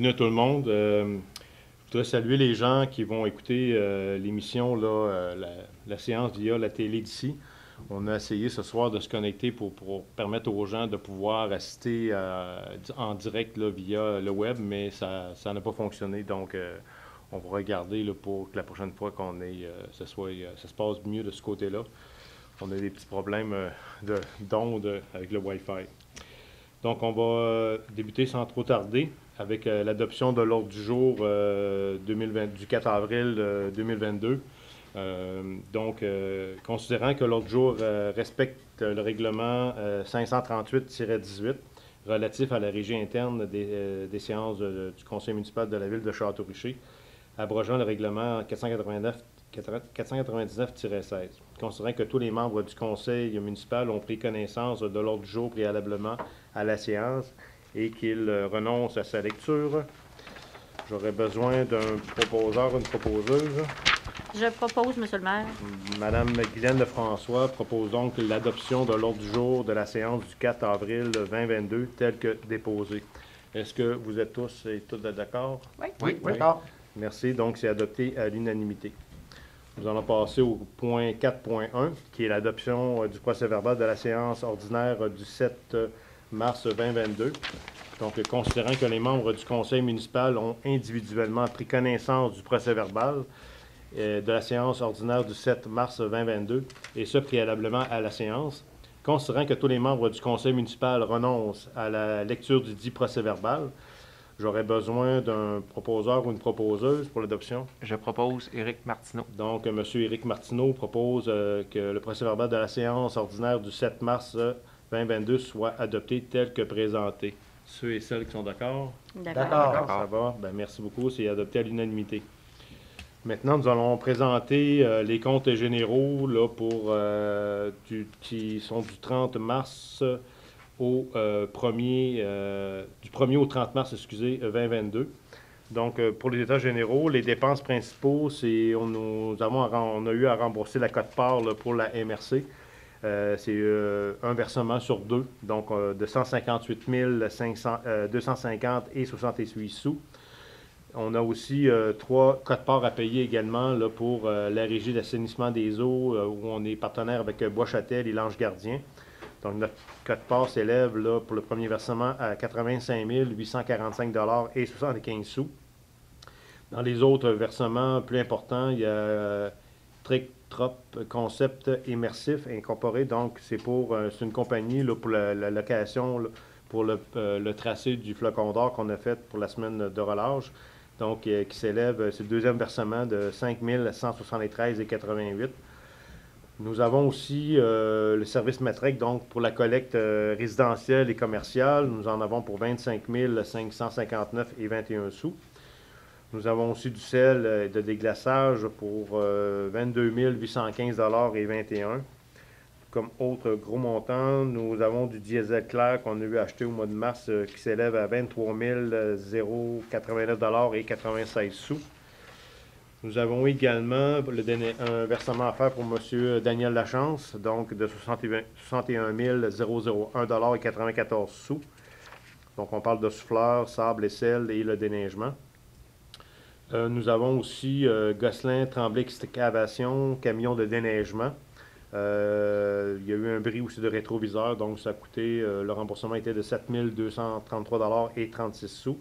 bienvenue à tout le monde. Euh, je voudrais saluer les gens qui vont écouter euh, l'émission, euh, la, séance via la télé d'ici. On a essayé ce soir de se connecter pour, permettre aux gens de pouvoir assister en direct là, via le web, mais ça n'a pas fonctionné. Donc, on va regarder pour que la prochaine fois qu'on euh, ce soit, ça se passe mieux de ce côté-là. On a des petits problèmes euh, de d'onde avec le Wi-Fi. Donc, on va débuter sans trop tarder avec euh, l'adoption de l'ordre du jour euh, 2020 du 4 avril euh, 2022. Euh, donc, considérant que l'ordre du jour respecte le règlement euh, 538-18 relatif à la régie interne des, des séances du conseil municipal de la ville de Château-Richer, abrogeant le règlement 489 499-16. Considérant que tous les membres du conseil municipal ont pris connaissance de l'ordre du jour préalablement à la séance et qu'ils euh, renoncent à sa lecture, j'aurais besoin d'un proposeur, une proposeuse. Je propose, Monsieur le maire. Madame Guylaine Lefrançois propose donc l'adoption de l'ordre du jour de la séance du 4 avril 2022 tel que déposé. Est-ce que vous êtes tous et toutes d'accord? Oui. Oui, Oui. d'accord. Merci. Donc, c'est adopté à l'unanimité. Nous allons passer au point 4.1, qui est l'adoption euh, du procès-verbal de la séance ordinaire euh, du 7 euh, mars 2022. Donc, euh, considérant que les membres du conseil municipal ont individuellement pris connaissance du procès-verbal euh, de la séance ordinaire du 7 mars 2022, et ce préalablement à la séance, considérant que tous les membres du conseil municipal renoncent à la lecture du dit procès-verbal, J'aurais besoin d'un proposeur ou une proposeuse pour l'adoption. Je propose Éric Martineau. Donc, euh, M. Éric Martineau propose euh, que le procès-verbal de la séance ordinaire du 7 mars euh, 2022 soit adopté tel que présenté. Ceux et celles qui sont d'accord? D'accord. Ça va? Ben, merci beaucoup. C'est adopté à l'unanimité. Maintenant, nous allons présenter euh, les comptes généraux là, pour, euh, du- qui sont du 30 mars au euh, 1er, euh, du 1er au 30 mars, excusez, euh, 2022. Donc, euh, pour les états généraux, les dépenses principaux, c'est on, nous avons on a eu à rembourser la cote-part pour la MRC. Euh, c'est euh, un versement sur deux, donc euh, de 158 500, euh, 250 et 68 sous. On a aussi trois cotes-parts à payer également là, pour la régie d'assainissement des eaux, où on est partenaire avec Bois-Châtel et l'Ange Gardien. Donc, notre cote-part s'élève pour le premier versement à 85 845 et 75 sous. Dans les autres versements plus importants, il y a Trop Concept Immersif Incorporé. Donc, c'est pour euh, une compagnie pour la, location pour le, euh, le tracé du flocon d'or qu'on a fait pour la semaine de relâche. Donc, euh, qui s'élève, c'est le deuxième versement de 5 173,88 Nous avons aussi le service Matrec, donc pour la collecte résidentielle et commerciale. Nous en avons pour 25 559 et 21 sous. Nous avons aussi du sel euh, de déglaçage pour euh, 22 815 et 21 Comme autre gros montant, nous avons du diesel clair qu'on a eu acheté au mois de mars euh, qui s'élève à 23 089 et 96 sous. Nous avons également un versement à faire pour M. Daniel Lachance, donc de 61 61 001 et 94 sous. Donc, on parle de souffleur, sable et sel et le déneigement. Euh, nous avons aussi euh, Gosselin, Tremblay Excavation, camion de déneigement. Euh, il y a eu un bris aussi de rétroviseur, donc ça a coûté, le remboursement était de 7 233 et 36 sous.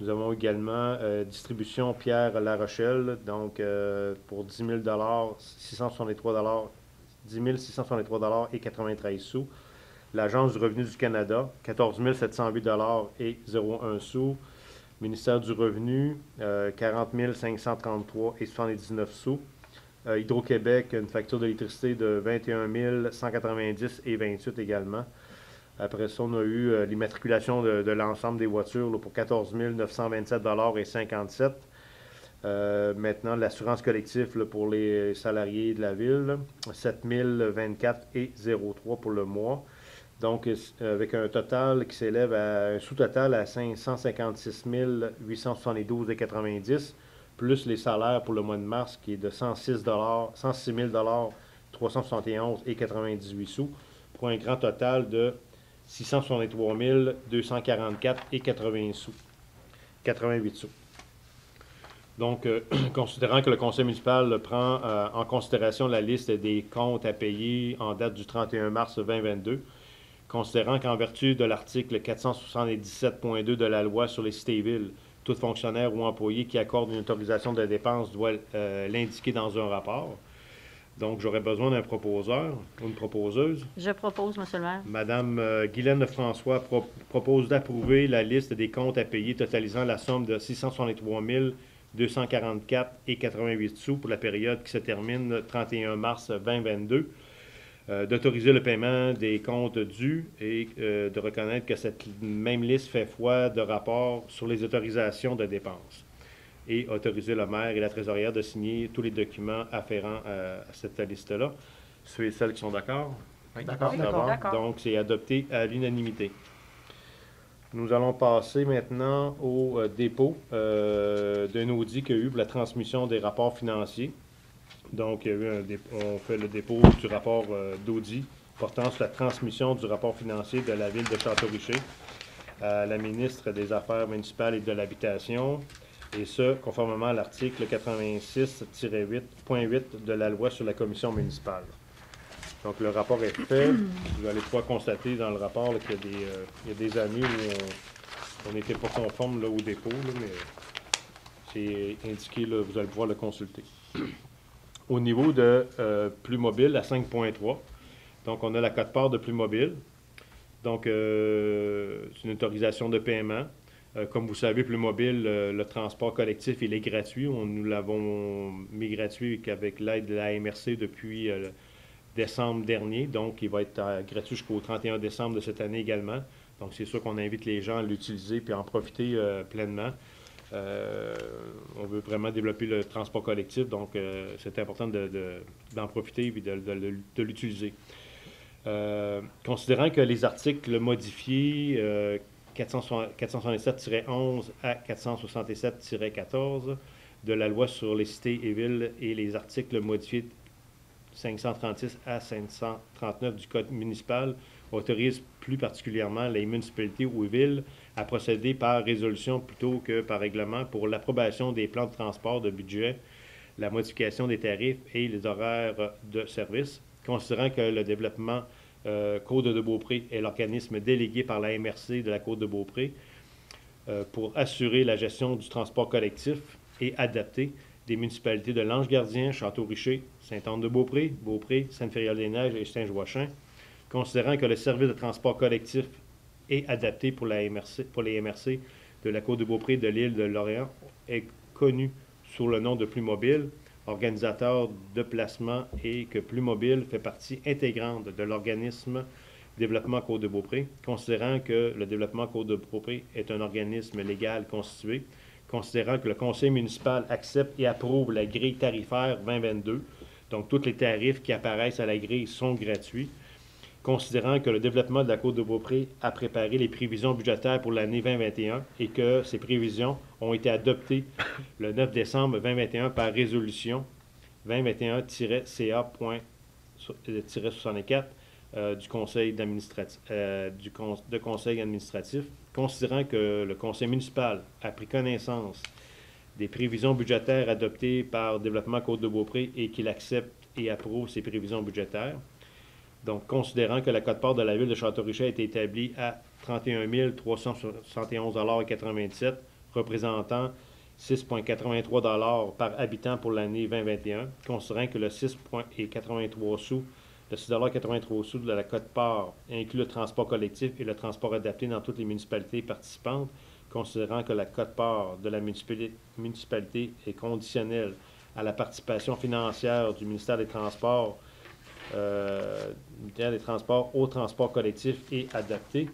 Nous avons également distribution Pierre La Rochelle, donc pour 10 000 663 10 663 et 93 sous. L'Agence du revenu du Canada, 14 708 et 01 sous. Ministère du Revenu, euh, 40 533 et 79 sous. Euh, Hydro-Québec, une facture d'électricité de 21 190 et 28 également. Après ça, on a eu euh, l'immatriculation de, l'ensemble des voitures pour 14 927 et 57 Euh, maintenant, l'assurance collective pour les salariés de la ville, 7 024 et 03 pour le mois. Donc, euh, avec un total qui s'élève à un sous-total à 556 872 et 90, plus les salaires pour le mois de mars qui est de 106 106 000 371 et 98 sous, pour un grand total de 663 244 et 80 sous. 88 sous. Donc, euh, considérant que le conseil municipal prend euh, en considération la liste des comptes à payer en date du 31 mars 2022, considérant qu'en vertu de l'article 477.2 de la loi sur les cités et villes, tout fonctionnaire ou employé qui accorde une autorisation de dépense doit euh, l'indiquer dans un rapport. Donc, j'aurais besoin d'un proposeur ou une proposeuse. Je propose, Monsieur le maire. Madame euh, Guylaine François pro- propose d'approuver la liste des comptes à payer totalisant la somme de 663 244 et 88 sous pour la période qui se termine le 31 mars 2022, euh, d'autoriser le paiement des comptes dus et euh, de reconnaître que cette même liste fait foi de rapport sur les autorisations de dépenses et autoriser le maire et la trésorière de signer tous les documents afférents à, cette liste-là. Ceux et celles qui sont d'accord? Oui. D'accord. Donc, c'est adopté à l'unanimité. Nous allons passer maintenant au euh, dépôt euh, d'un audit qu'il y a eu pour la transmission des rapports financiers. Donc, on fait le dépôt du rapport euh, d'audit portant sur la transmission du rapport financier de la ville de Château-Richer à la ministre des Affaires municipales et de l'Habitation, et ce, conformément à l'article 86-8.8 de la loi sur la commission municipale. Donc, le rapport est fait. Vous allez pouvoir constater dans le rapport qu'il y, a des, euh, y a des années où on n'était pas conforme là, au dépôt, mais c'est indiqué, là, vous allez pouvoir le consulter. Au niveau de euh, Plus Mobile à 5.3, donc on a la cote-part de Plus Mobile. Donc, euh, c'est une autorisation de paiement. Euh, comme vous savez, Plus Mobile, le transport collectif, il est gratuit. Nous l'avons mis gratuit avec l'aide de la MRC depuis décembre dernier. Donc, il va être gratuit jusqu'au 31 décembre de cette année également. Donc, c'est sûr qu'on invite les gens à l'utiliser puis à en profiter pleinement. Euh, on veut vraiment développer le transport collectif, donc euh, c'est important de- de- d'en profiter et de, l'utiliser. Euh, considérant que les articles modifiés euh, 460 467-11 à 467-14 de la loi sur les cités et villes et les articles modifiés 536 à 539 du Code municipal autorisent plus particulièrement les municipalités ou villes à procéder par résolution plutôt que par règlement pour l'approbation des plans de transport de budget, la modification des tarifs et les horaires de service, considérant que le développement euh, Côte de Beaupré est l'organisme délégué par la MRC de la Côte de Beaupré euh, pour assurer la gestion du transport collectif et adapté des municipalités de Lange-Gardien, Château-Richer, Sainte-Anne-de-Beaupré, Beaupré, Sainte-Fériole-des-Neiges et Saint-Joachim, considérant que le service de transport collectif est adapté pour, les MRC de la Côte de Beaupré de l'île de Lorient est connu sous le nom de Plus Mobile, organisateur de placement et que Plus Mobile fait partie intégrante de l'organisme Développement Côte de Beaupré, considérant que le Développement Côte de Beaupré est un organisme légal constitué, considérant que le conseil municipal accepte et approuve la grille tarifaire 2022, donc tous les tarifs qui apparaissent à la grille sont gratuits, considérant que le développement de la Côte de Beaupré a préparé les prévisions budgétaires pour l'année 2021 et que ces prévisions ont été adoptées le 9 décembre 2021 par résolution 2021-CA.64 euh, du Conseil euh, du con- de Conseil administratif, considérant que le Conseil municipal a pris connaissance des prévisions budgétaires adoptées par Développement Côte-de-Beaupré et qu'il accepte et approuve ces prévisions budgétaires. Donc, considérant que la cote-part de la ville de Château-Richer a été établie à 31 371,97 représentant 6,83 par habitant pour l'année 2021, considérant que le 6,83 sous, le 6,83 sous de la cote-part inclut le transport collectif et le transport adapté dans toutes les municipalités participantes, considérant que la cote-part de la municipali- municipalité est conditionnelle à la participation financière du ministère des Transports, euh, des Transports au transport collectif et adapté.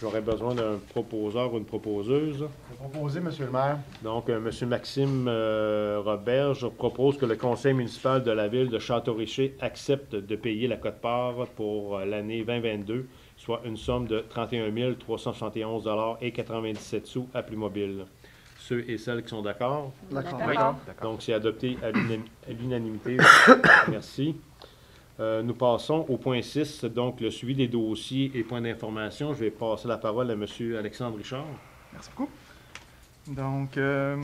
J'aurais besoin d'un proposeur ou une proposeuse. Vous proposez, Monsieur le maire? Donc, euh, M. Maxime euh, Robert, je propose que le conseil municipal de la ville de Château-Richer accepte de payer la cote-part pour euh, l'année 2022, soit une somme de 31 371 et 97 sous à plus mobile. Ceux et celles qui sont d'accord? D'accord. Oui, D'accord. d'accord. Donc, c'est adopté à l'unanimité. Merci. Euh, nous passons au point 6, donc le suivi des dossiers et points d'information. Je vais passer la parole à M. Alexandre Richard. Merci beaucoup. Donc, euh,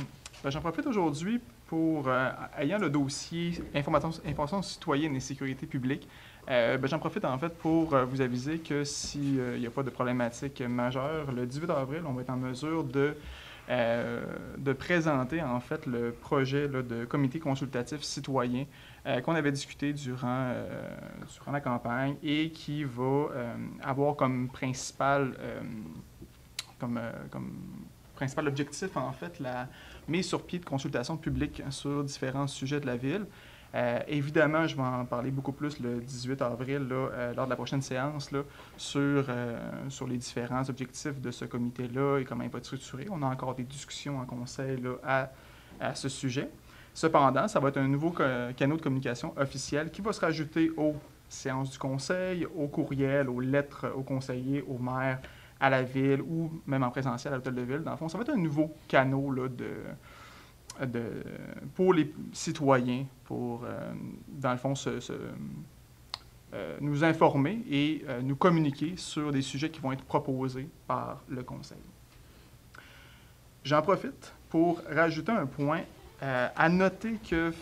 ben, j'en profite aujourd'hui pour, euh, ayant le dossier information, citoyenne et sécurité publique, ben, j'en profite en fait pour vous aviser que s'il n'y a pas de problématique majeure, le 18 avril, on va être en mesure de, de présenter en fait le projet de comité consultatif citoyen euh, qu'on avait discuté durant, euh, durant la campagne et qui va euh, avoir comme principal, comme, comme principal objectif en fait la mise sur pied de consultations publiques sur différents sujets de la ville. Évidemment, je vais en parler beaucoup plus le 18 avril, là, lors de la prochaine séance, là, sur, sur les différents objectifs de ce comité-là et comment il va être structuré. On a encore des discussions en conseil là, à, à ce sujet. Cependant, ça va être un nouveau canal de communication officiel qui va se rajouter aux séances du conseil, aux courriels, aux lettres aux conseillers, aux maires, à la ville ou même en présentiel à l'hôtel de ville. Dans le fond, ça va être un nouveau canal de, pour les citoyens, pour, euh, dans le fond, se, se- euh, nous informer et euh, nous communiquer sur des sujets qui vont être proposés par le conseil. J'en profite pour rajouter un point euh, à noter que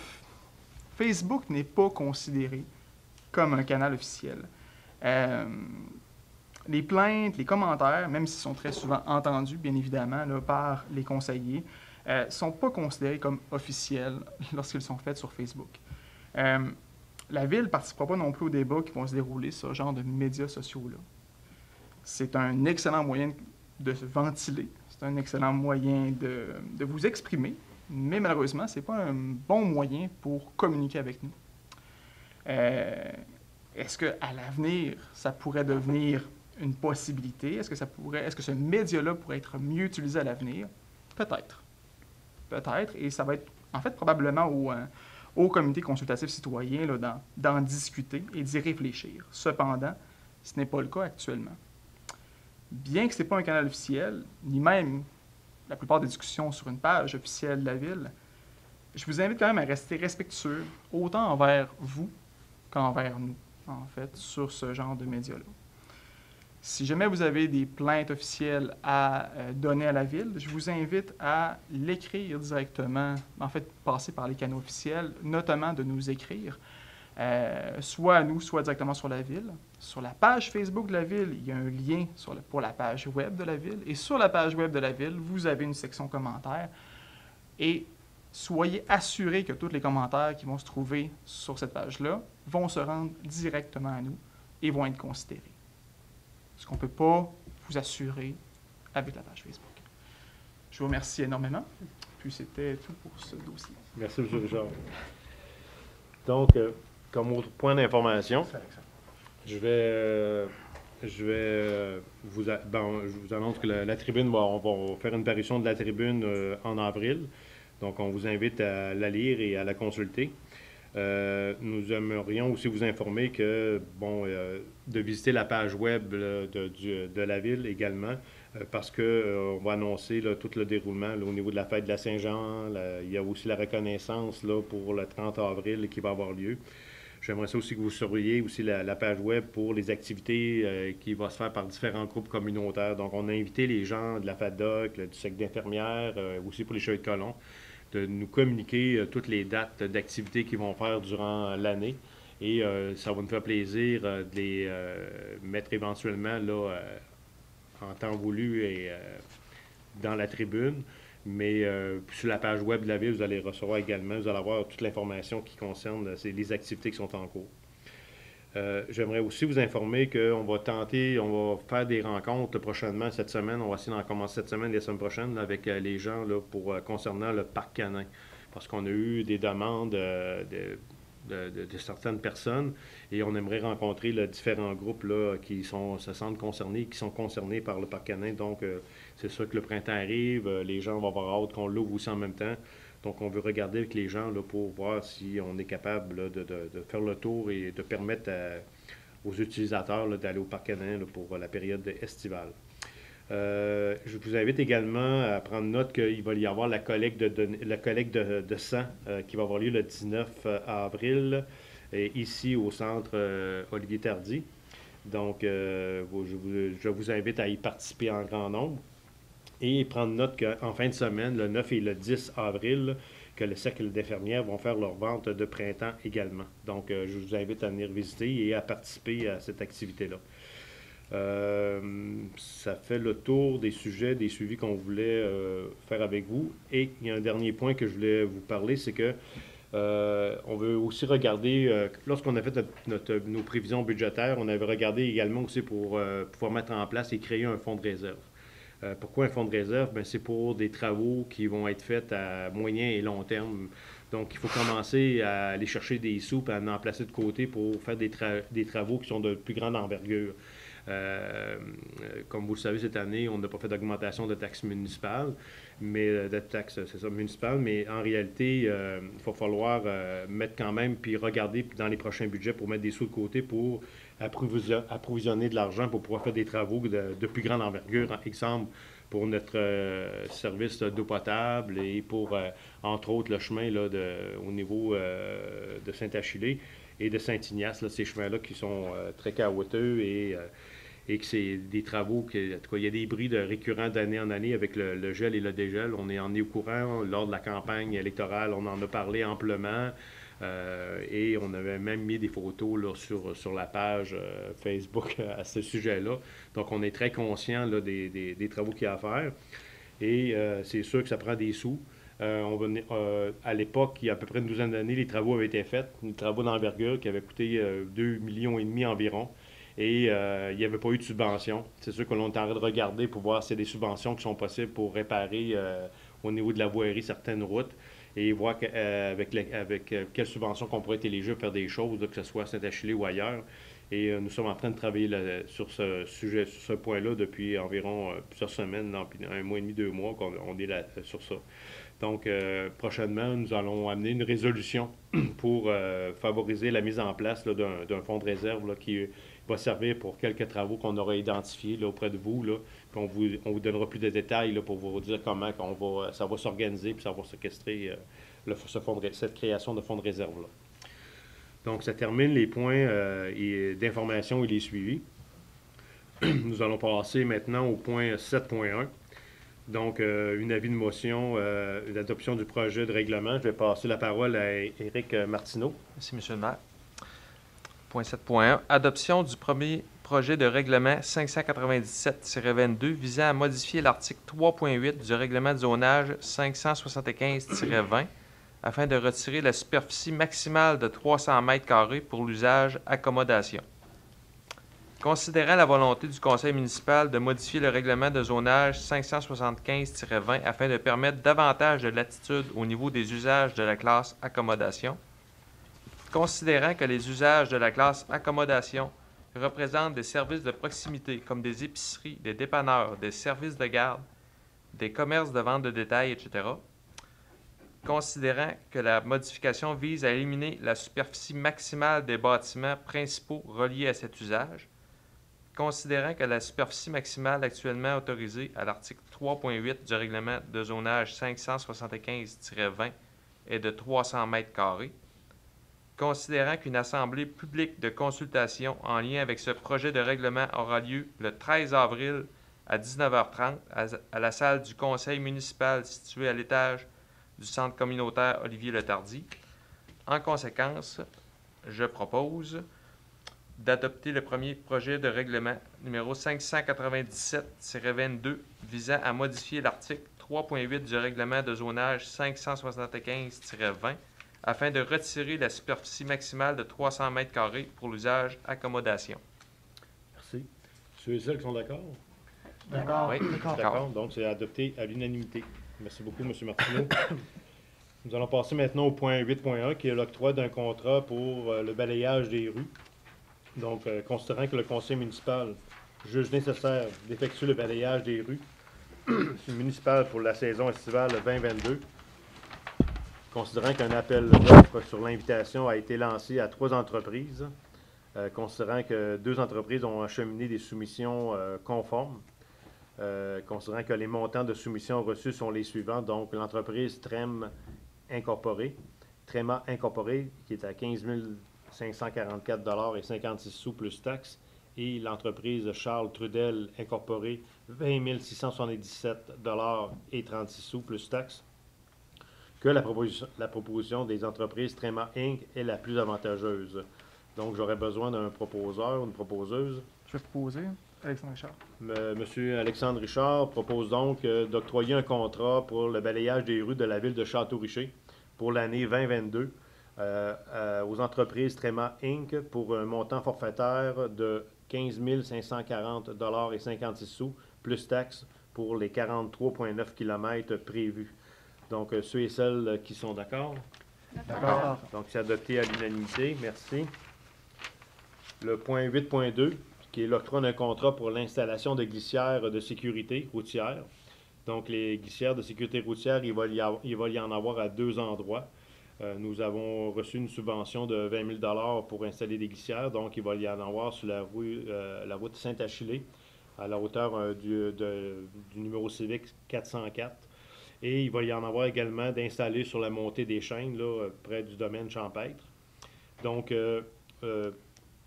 Facebook n'est pas considéré comme un canal officiel. Euh, les plaintes, les commentaires, même s'ils sont très souvent entendus, bien évidemment, par les conseillers, ne sont pas considérés comme officiels lorsqu'ils sont faits sur Facebook. Euh, la Ville ne participera pas non plus aux débats qui vont se dérouler sur ce genre de médias sociaux-là. C'est un excellent moyen de se ventiler, c'est un excellent moyen de vous exprimer, mais malheureusement, ce n'est pas un bon moyen pour communiquer avec nous. Euh, Est-ce qu'à l'avenir, ça pourrait devenir une possibilité? Est-ce que, ce média-là pourrait être mieux utilisé à l'avenir? Peut-être. Peut-être, et ça va être en fait probablement au, euh, au comité consultatif citoyen là, d'en discuter et d'y réfléchir. Cependant, ce n'est pas le cas actuellement. Bien que ce n'est pas un canal officiel, ni même la plupart des discussions sur une page officielle de la ville, je vous invite quand même à rester respectueux, autant envers vous qu'envers nous, en fait, sur ce genre de médias-là. Si jamais vous avez des plaintes officielles à euh, donner à la ville, je vous invite à l'écrire directement, en fait, passer par les canaux officiels, notamment de nous écrire, euh, soit à nous, soit directement sur la ville. Sur la page Facebook de la ville, il y a un lien pour la page web de la ville. Et sur la page web de la ville, vous avez une section commentaires. Et soyez assurés que tous les commentaires qui vont se trouver sur cette page-là vont se rendre directement à nous et vont être considérés. Ce qu'on ne peut pas vous assurer avec la page Facebook. Je vous remercie énormément. Puis c'était tout pour ce dossier. Merci, M. Richard. Donc, euh, comme autre point d'information, je vais, euh, je vais euh, vous, a- bon, je vous annonce que la, la tribune, va, on va faire une parution de la tribune euh, en avril. Donc, on vous invite à la lire et à la consulter. Nous aimerions aussi vous informer que, bon, de visiter la page web là, de, du- de la ville également, parce que euh, on va annoncer là, tout le déroulement là, au niveau de la fête de la Saint-Jean. Il y a aussi la reconnaissance là, pour le 30 avril qui va avoir lieu. J'aimerais ça aussi que vous surveilliez aussi la, page web pour les activités euh, qui vont se faire par différents groupes communautaires. Donc, on a invité les gens de la FADOC, du secte d'infirmières, euh, aussi pour les cheveux de colons, de nous communiquer euh, toutes les dates d'activités qu'ils vont faire durant l'année. Et ça va nous faire plaisir de les mettre éventuellement là, en temps voulu et dans la tribune. Mais euh, sur la page web de la ville, vous allez recevoir également, vous allez avoir toute l'information qui concerne euh, les activités qui sont en cours. Euh, J'aimerais aussi vous informer qu'on va tenter, on va faire des rencontres prochainement cette semaine. On va essayer d'en commencer cette semaine, la semaine prochaine, là, avec les gens là, pour, concernant le parc canin. Parce qu'on a eu des demandes de, certaines personnes et on aimerait rencontrer là, différents groupes là, qui sont, se sentent concernés, qui sont concernés par le parc canin. Donc, c'est sûr que le printemps arrive, euh, les gens vont avoir hâte qu'on l'ouvre aussi en même temps. Donc, on veut regarder avec les gens là, pour voir si on est capable de, de- de faire le tour et de permettre aux utilisateurs d'aller au parc canin pour la période estivale. Euh, je vous invite également à prendre note qu'il va y avoir la collecte de, données- la collecte de, de sang euh, qui va avoir lieu le 19 avril ici au centre Olivier Tardy. Donc, je vous invite à y participer en grand nombre. Et prendre note qu'en fin de semaine, le 9 et le 10 avril, que le Cercle d'infirmières vont faire leur vente de printemps également. Donc, euh, je vous invite à venir visiter et à participer à cette activité-là. Euh, ça fait le tour des sujets, des suivis qu'on voulait euh, faire avec vous. Et il y a un dernier point que je voulais vous parler, c'est que on veut aussi regarder, lorsqu'on a fait notre- nos prévisions budgétaires, on avait regardé également aussi pour pouvoir mettre en place et créer un fonds de réserve. Euh, pourquoi un fonds de réserve? Ben, c'est pour des travaux qui vont être faits à moyen et long terme. Donc, il faut commencer à aller chercher des sous et à en placer de côté pour faire des, tra- des travaux qui sont de plus grande envergure. Euh, euh, comme vous le savez, cette année, on n'a pas fait d'augmentation de taxes municipales, mais de taxes, municipales, mais en réalité, il va falloir mettre quand même, puis regarder dans les prochains budgets pour mettre des sous de côté pour approvisionner de l'argent pour pouvoir faire des travaux de, plus grande envergure. Exemple, pour notre euh, service d'eau potable et pour, euh, entre autres, le chemin là, au niveau euh, de Saint-Achillé et de Saint-Ignace, ces chemins-là qui sont très caouteux et, et que c'est des travaux, que, en tout cas, il y a des bris de récurrents d'année en année avec le, le gel et le dégel. On est en est au courant lors de la campagne électorale, on en a parlé amplement. Euh, et on avait même mis des photos là, sur, sur la page euh, Facebook à ce sujet-là. Donc, on est très conscient là, des, des- travaux qu'il y a à faire. Et euh, c'est sûr que ça prend des sous. On à l'époque, il y a à peu près une douzaine d'années, les travaux avaient été faits, des travaux d'envergure qui avaient coûté euh, 2 millions et demi environ. Et il n'y avait pas eu de subvention. C'est sûr que l'on est en train de regarder pour voir s'il y a des subventions qui sont possibles pour réparer au niveau de la voirie certaines routes et voir euh, avec, euh, quelles subventions qu'on pourrait être éligible faire des choses, que ce soit à Saint-Achille ou ailleurs. Et euh, nous sommes en train de travailler sur ce sujet, sur ce point-là depuis environ plusieurs semaines, un mois et demi, deux mois qu'on on est là, sur ça. Donc, prochainement, nous allons amener une résolution pour favoriser la mise en place d'un fonds de réserve qui va servir pour quelques travaux qu'on aura identifiés auprès de vous. On vous, on vous donnera plus de détails pour vous dire comment ça va s'organiser puis ça va séquestrer euh, ce cette création de fonds de réserve-là. Donc, ça termine les points euh, d'information et les suivis. Nous allons passer maintenant au point 7.1. Donc, euh, une avis de motion, euh, du projet de règlement. Je vais passer la parole à Éric Martineau. Merci, Monsieur le maire. Point 7.1. Adoption du premier projet de règlement 597-22 visant à modifier l'article 3.8 du règlement de zonage 575-20 afin de retirer la superficie maximale de 300 mètres carrés pour l'usage accommodation. Considérant la volonté du conseil municipal de modifier le règlement de zonage 575-20 afin de permettre davantage de latitude au niveau des usages de la classe accommodation, considérant que les usages de la classe accommodation représentent des services de proximité comme des épiceries, des dépanneurs, des services de garde, des commerces de vente de détail, etc., considérant que la modification vise à éliminer la superficie maximale des bâtiments principaux reliés à cet usage, considérant que la superficie maximale actuellement autorisée à l'article 3.8 du règlement de zonage 575-20 est de 300 mètres carrés, considérant qu'une assemblée publique de consultation en lien avec ce projet de règlement aura lieu le 13 avril à 19h30 à, la salle du conseil municipal située à l'étage du centre communautaire Olivier Letardy. En conséquence, je propose d'adopter le premier projet de règlement numéro 597-22 visant à modifier l'article 3.8 du règlement de zonage 575-20 afin de retirer la superficie maximale de 300 mètres carrés pour l'usage accommodation. Merci. Ceux et celles qui sont d'accord? D'accord. Oui, D'accord. Donc, c'est adopté à l'unanimité. Merci beaucoup, M. Martineau. Nous allons passer maintenant au point 8.1, qui est l'octroi d'un contrat pour euh, le balayage des rues. Donc, euh, considérant que le conseil municipal juge nécessaire d'effectuer le balayage des rues municipales pour la saison estivale 2022, considérant qu'un appel sur l'invitation a été lancé à trois entreprises, euh, considérant que deux entreprises ont acheminé des soumissions euh, conformes, euh, considérant que les montants de soumission reçus sont les suivants. Donc, l'entreprise TREM Incorporée, TREMA Incorporée, qui est à 15 544 et 56 sous plus taxes, et l'entreprise Charles Trudel Incorporée, 20 677 et 36 sous plus taxes, que la proposition, la proposition des entreprises Tréma Inc. est la plus avantageuse. Donc, j'aurais besoin d'un proposeur ou une proposeuse. Je vais proposer Alexandre Richard. M- Monsieur Alexandre Richard propose donc euh, d'octroyer un contrat pour le balayage des rues de la ville de Château-Richer pour l'année 2022 euh, euh, aux entreprises Tréma Inc. pour un montant forfaitaire de 15 540 et 56 sous plus taxes pour les 43,9 km prévus. Donc, euh, ceux et celles qui sont d'accord? D'accord. Donc, c'est adopté à l'unanimité. Merci. Le point 8.2, qui est l'octroi d'un contrat pour l'installation de glissières de sécurité routière. Donc, les glissières de sécurité routière, il va y, avoir- il va y en avoir à deux endroits. Euh, nous avons reçu une subvention de 20 000 pour installer des glissières. Donc, il va y en avoir sur la, rue, euh, la route Saint-Achillé, à la hauteur euh, du, de- du numéro civique 404. Et il va y en avoir également d'installer sur la montée des chaînes, près du domaine champêtre. Donc, euh, euh,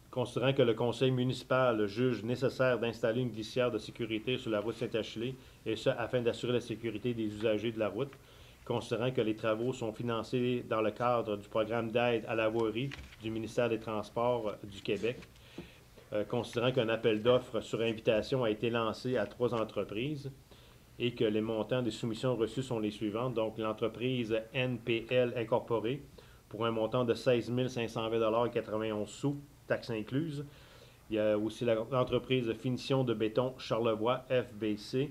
considérant que le conseil municipal juge nécessaire d'installer une glissière de sécurité sur la route Saint-Achillé, et ce, afin d'assurer la sécurité des usagers de la route, considérant que les travaux sont financés dans le cadre du programme d'aide à la voirie du ministère des Transports euh, du Québec, considérant qu'un appel d'offres sur invitation a été lancé à trois entreprises, et que les montants des soumissions reçues sont les suivantes. Donc, l'entreprise NPL Incorporée pour un montant de 16 520,91 sous, taxes incluses. Il y a aussi l'entreprise Finition de béton Charlevoix FBC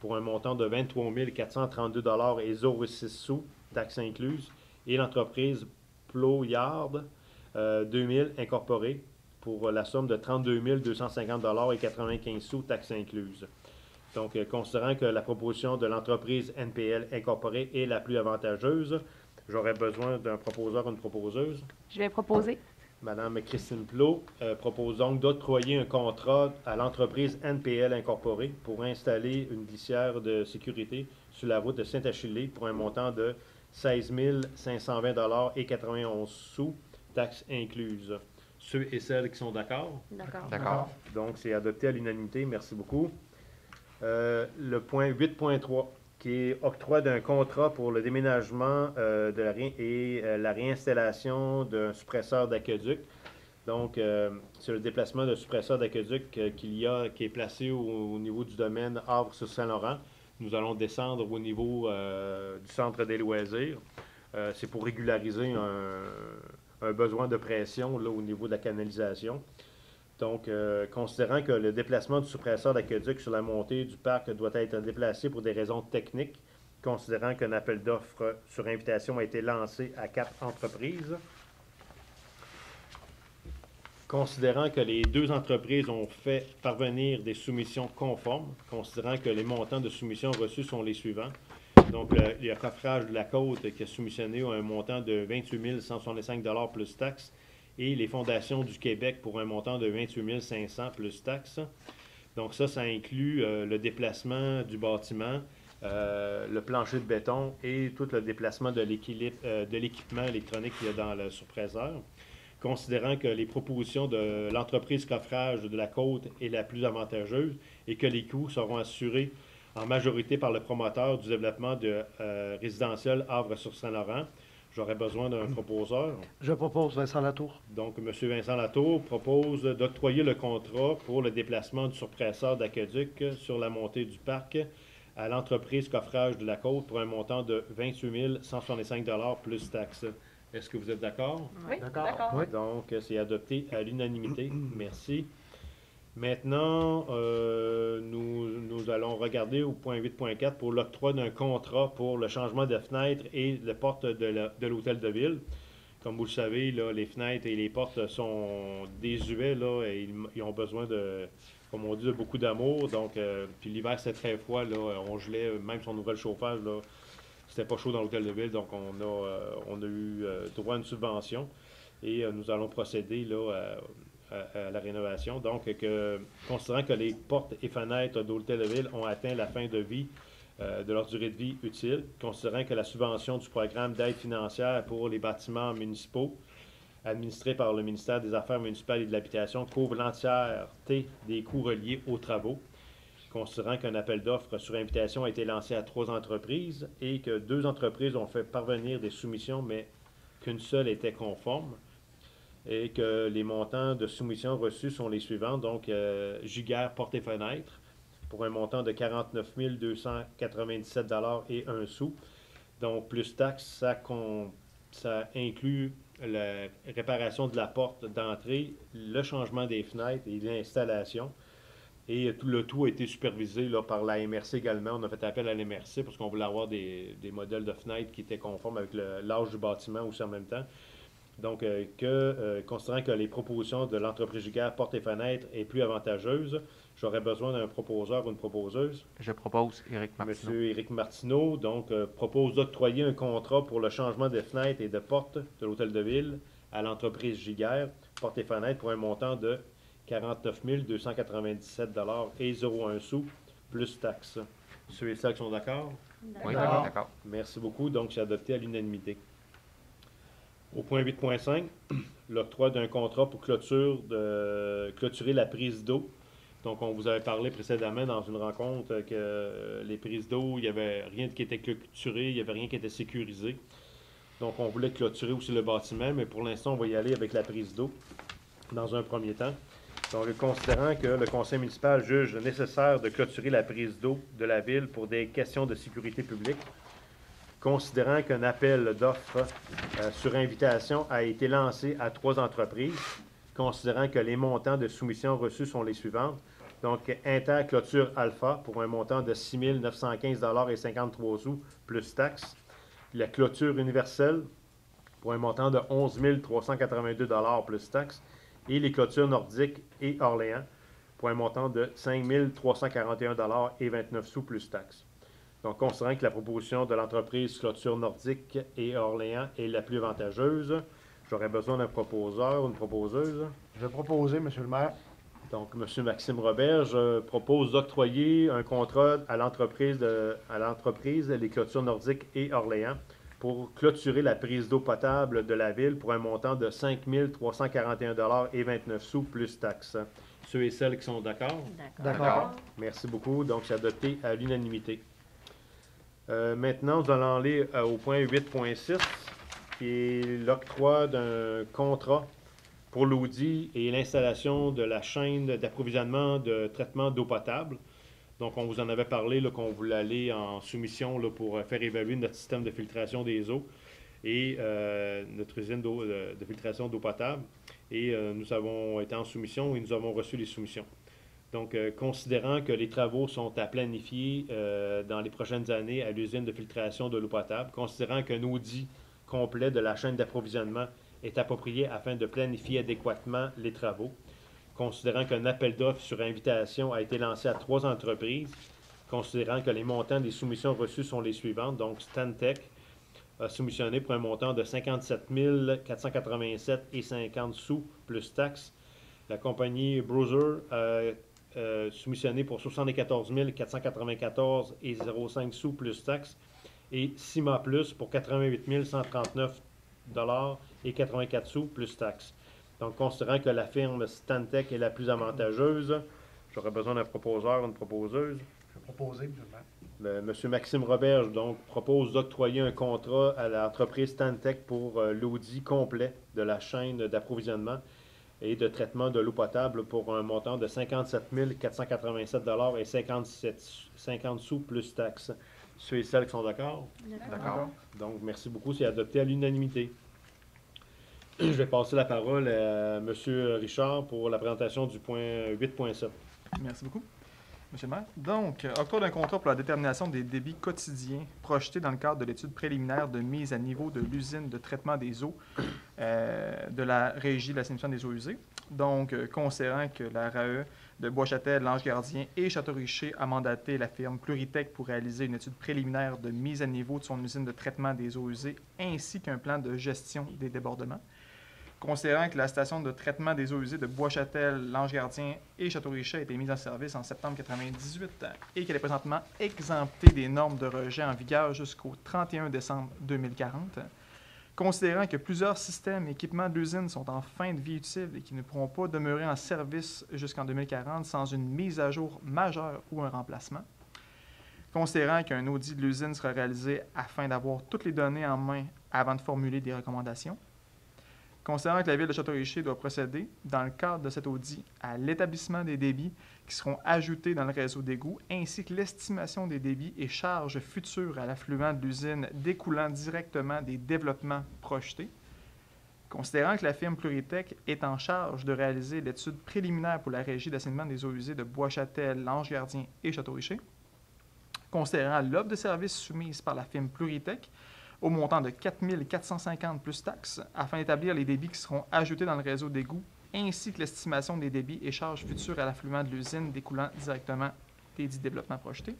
pour un montant de 23 432 et 06 sous, taxes incluses. Et l'entreprise Plo Yard euh, 2000 Incorporée pour la somme de 32 250 et 95 sous, taxes incluses. Donc, euh, considérant que la proposition de l'entreprise NPL Incorporée est la plus avantageuse, j'aurais besoin d'un proposeur ou une proposeuse. Je vais proposer. Madame Christine Plot euh, propose donc d'octroyer un contrat à l'entreprise NPL Incorporée pour installer une glissière de sécurité sur la route de Saint-Achillé pour un montant de 16 520 et 91 sous, taxes incluses. Ceux et celles qui sont d'accord? D'accord. D'accord. Donc, c'est adopté à l'unanimité. Merci beaucoup. Euh, le point 8.3, qui est octroi d'un contrat pour le déménagement euh, de la et euh, la réinstallation d'un suppresseur d'aqueduc. Donc, c'est le déplacement d'un suppresseur d'aqueduc qu'il y a, qui est placé au, au niveau du domaine Havre-sur-Saint-Laurent. Nous allons descendre au niveau du centre des loisirs. C'est pour régulariser un, un besoin de pression là, au niveau de la canalisation. Donc, euh, considérant que le déplacement du suppresseur d'aqueduc sur la montée du parc doit être déplacé pour des raisons techniques, considérant qu'un appel d'offres sur invitation a été lancé à quatre entreprises, considérant que les deux entreprises ont fait parvenir des soumissions conformes, considérant que les montants de soumission reçus sont les suivants. Donc, le, coffrage de la côte qui a soumissionné un montant de 28 165 plus taxes et les fondations du Québec pour un montant de 28 500 plus taxes. Donc ça, ça inclut euh, le déplacement du bâtiment, euh, le plancher de béton et tout le déplacement euh, de l'équipement électronique qu'il y a dans le surpresseur. Considérant que les propositions de l'entreprise coffrage de la côte est la plus avantageuse et que les coûts seront assurés en majorité par le promoteur du développement de résidentiel Havre-sur-Saint-Laurent, j'aurais besoin d'un proposeur. Je propose Vincent Latour. Donc, M. Vincent Latour propose d'octroyer le contrat pour le déplacement du surpresseur d'aqueduc sur la montée du parc à l'entreprise coffrage de la côte pour un montant de 28 165 plus taxes. Est-ce que vous êtes d'accord? Oui, D'accord. Oui. Donc, c'est adopté à l'unanimité. Merci. Maintenant, euh, nous, nous allons regarder au point 8.4 pour l'octroi d'un contrat pour le changement de fenêtres et de portes de l'hôtel de ville. Comme vous le savez, là, les fenêtres et les portes sont désuets là, et ils, ont besoin de, comme on dit, de beaucoup d'amour. Donc, euh, puis l'hiver, c'est très froid. Là, on gelait, même si on ouvrait le chauffage, là, c'était pas chaud dans l'hôtel de ville. Donc, on a, euh, on a eu droit à une subvention et nous allons procéder là, à, la rénovation. Donc, considérant que les portes et fenêtres de l'hôtel de ville ont atteint la fin de vie euh, de leur durée de vie utile, considérant que la subvention du programme d'aide financière pour les bâtiments municipaux administré par le ministère des Affaires municipales et de l'Habitation, couvre l'entièreté des coûts reliés aux travaux, considérant qu'un appel d'offres sur invitation a été lancé à trois entreprises et que deux entreprises ont fait parvenir des soumissions, mais qu'une seule était conforme, et que les montants de soumissions reçus sont les suivants. Donc, euh, Giguère Porte et Fenêtre, pour un montant de 49 297 et un sou. Donc, plus taxes, ça, inclut la réparation de la porte d'entrée, le changement des fenêtres et l'installation. Et tout le tout a été supervisé par la MRC également. On a fait appel à la MRC parce qu'on voulait avoir des, modèles de fenêtres qui étaient conformes avec l'âge du bâtiment aussi en même temps. Donc, euh, que, euh, considérant que les propositions de l'entreprise Giguère Porte et Fenêtres est plus avantageuse, j'aurais besoin d'un proposeur ou une proposeuse. Je propose Éric Martineau. Monsieur Éric Martineau donc, euh, propose d'octroyer un contrat pour le changement des fenêtres et de portes de l'hôtel de ville à l'entreprise Giguère, portes et fenêtres, pour un montant de 49 297 et 01 sous, plus taxes. Ceux et celles qui sont d'accord? Oui, D'accord. d'accord. Merci beaucoup. Donc, c'est adopté à l'unanimité. Au point 8.5, l'octroi d'un contrat pour clôture clôturer la prise d'eau. Donc, on vous avait parlé précédemment dans une rencontre que euh, les prises d'eau, il n'y avait rien qui était clôturé, il n'y avait rien qui était sécurisé. Donc, on voulait clôturer aussi le bâtiment, mais pour l'instant, on va y aller avec la prise d'eau dans un premier temps. Donc, considérant que le conseil municipal juge nécessaire de clôturer la prise d'eau de la ville pour des questions de sécurité publique, considérant qu'un appel d'offres euh, sur invitation a été lancé à trois entreprises, considérant que les montants de soumission reçus sont les suivants. Donc, Inter Clôture Alpha pour un montant de 6 915 et 53 sous plus taxes. La clôture universelle pour un montant de 11 382 plus taxes. Et les clôtures nordiques et Orléans pour un montant de 5 341 et 29 sous plus taxes. Donc, considérant que la proposition de l'entreprise Clôture Nordique et Orléans est la plus avantageuse, j'aurais besoin d'un proposeur ou une proposeuse. Je vais proposer, Monsieur le maire, Donc, M. Maxime Robert, je propose d'octroyer un contrat à l'entreprise de- à l'entreprise Les Clôtures Nordiques et Orléans pour clôturer la prise d'eau potable de la ville pour un montant de 5 341 et 29 sous plus taxes. Ceux et celles qui sont d'accord? D'accord. Merci beaucoup. Donc, c'est adopté à l'unanimité. Euh, maintenant, nous allons aller euh, au point 8.6, qui est l'octroi d'un contrat pour l'audit et l'installation de la chaîne d'approvisionnement de traitement d'eau potable. Donc, on vous en avait parlé, qu'on voulait aller en soumission pour euh, faire évaluer notre système de filtration des eaux et notre usine de, filtration d'eau potable. Et nous avons été en soumission et nous avons reçu les soumissions. Donc, euh, considérant que les travaux sont à planifier euh, dans les prochaines années à l'usine de filtration de l'eau potable, considérant qu'un audit complet de la chaîne d'approvisionnement est approprié afin de planifier adéquatement les travaux, considérant qu'un appel d'offres sur invitation a été lancé à trois entreprises, considérant que les montants des soumissions reçues sont les suivantes, donc Stantec a soumissionné pour un montant de 57 487 et 50 sous plus taxes. La compagnie Browser a euh, soumissionné pour 74 494 et 0,5 sous plus taxes. Et Cima Plus pour 88 139 et 84 sous plus taxes. Donc, considérant que la firme Stantec est la plus avantageuse, j'aurais besoin d'un proposeur, une proposeuse. je vais proposer. Le- Monsieur Maxime Roberge donc propose d'octroyer un contrat à l'entreprise Stantec pour euh, l'audit complet de la chaîne d'approvisionnement et de traitement de l'eau potable pour un montant de 57 487 et 57, 50 sous plus taxes. Ceux et celles qui sont d'accord? D'accord. Donc, merci beaucoup. C'est adopté à l'unanimité. Je vais passer la parole à M. Richard pour la présentation du point 8.7. Merci beaucoup, Monsieur maire. Donc, euh, octroi d'un contrat pour la détermination des débits quotidiens projetés dans le cadre de l'étude préliminaire de mise à niveau de l'usine de traitement des eaux euh, de la Régie de l'assainissement des eaux usées. Donc, euh, considérant que la RAE de Bois-Châtel, L'Ange Gardien et Château-Richer a mandaté la firme Pluritech pour réaliser une étude préliminaire de mise à niveau de son usine de traitement des eaux usées ainsi qu'un plan de gestion des débordements. Considérant que la station de traitement des eaux usées de Bois-Châtel, L'Ange Gardien et Château-Richer a été mise en service en septembre 1998 et qu'elle est présentement exemptée des normes de rejet en vigueur jusqu'au 31 décembre 2040. Considérant que plusieurs systèmes et équipements de l'usine sont en fin de vie utile et qui ne pourront pas demeurer en service jusqu'en 2040 sans une mise à jour majeure ou un remplacement. Considérant qu'un audit de l'usine sera réalisé afin d'avoir toutes les données en main avant de formuler des recommandations. Considérant que la Ville de Château-Richer doit procéder, dans le cadre de cet audit, à l'établissement des débits qui seront ajoutés dans le réseau d'égouts, ainsi que l'estimation des débits et charges futures à l'affluent de l'usine découlant directement des développements projetés. Considérant que la firme Pluritech est en charge de réaliser l'étude préliminaire pour la régie d'assainissement des eaux usées de Bois-Châtel, Lange-Gardien et Château-Richer. Considérant l'offre de services soumise par la firme Pluritech, au montant de 4 450 plus taxes afin d'établir les débits qui seront ajoutés dans le réseau d'égouts ainsi que l'estimation des débits et charges futures à l'affluent de l'usine découlant directement des dits développements projetés.